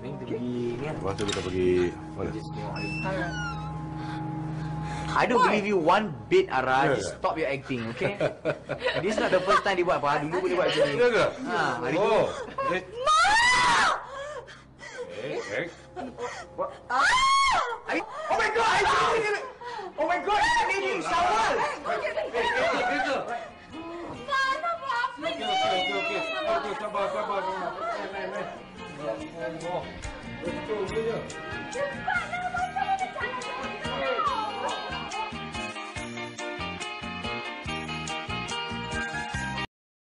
Ni kita pergi ni kan? Lepas tu kita pergi mana? I don't believe you one bit, Ara. Yeah. Just stop your acting, okay? This is not the first time dia buat apa. Dulu pun dia buat macam ni. Ya ke? Ha, hari tu. Oh. Eh. Eh, eh. What? I, oh my god, I see it. Oh my god, it's raining shower. Mana apa Okey, okey, okey, okey. Okey, sabar, sabar, sabar. Main. Ya Allah. Betul je. Cepat.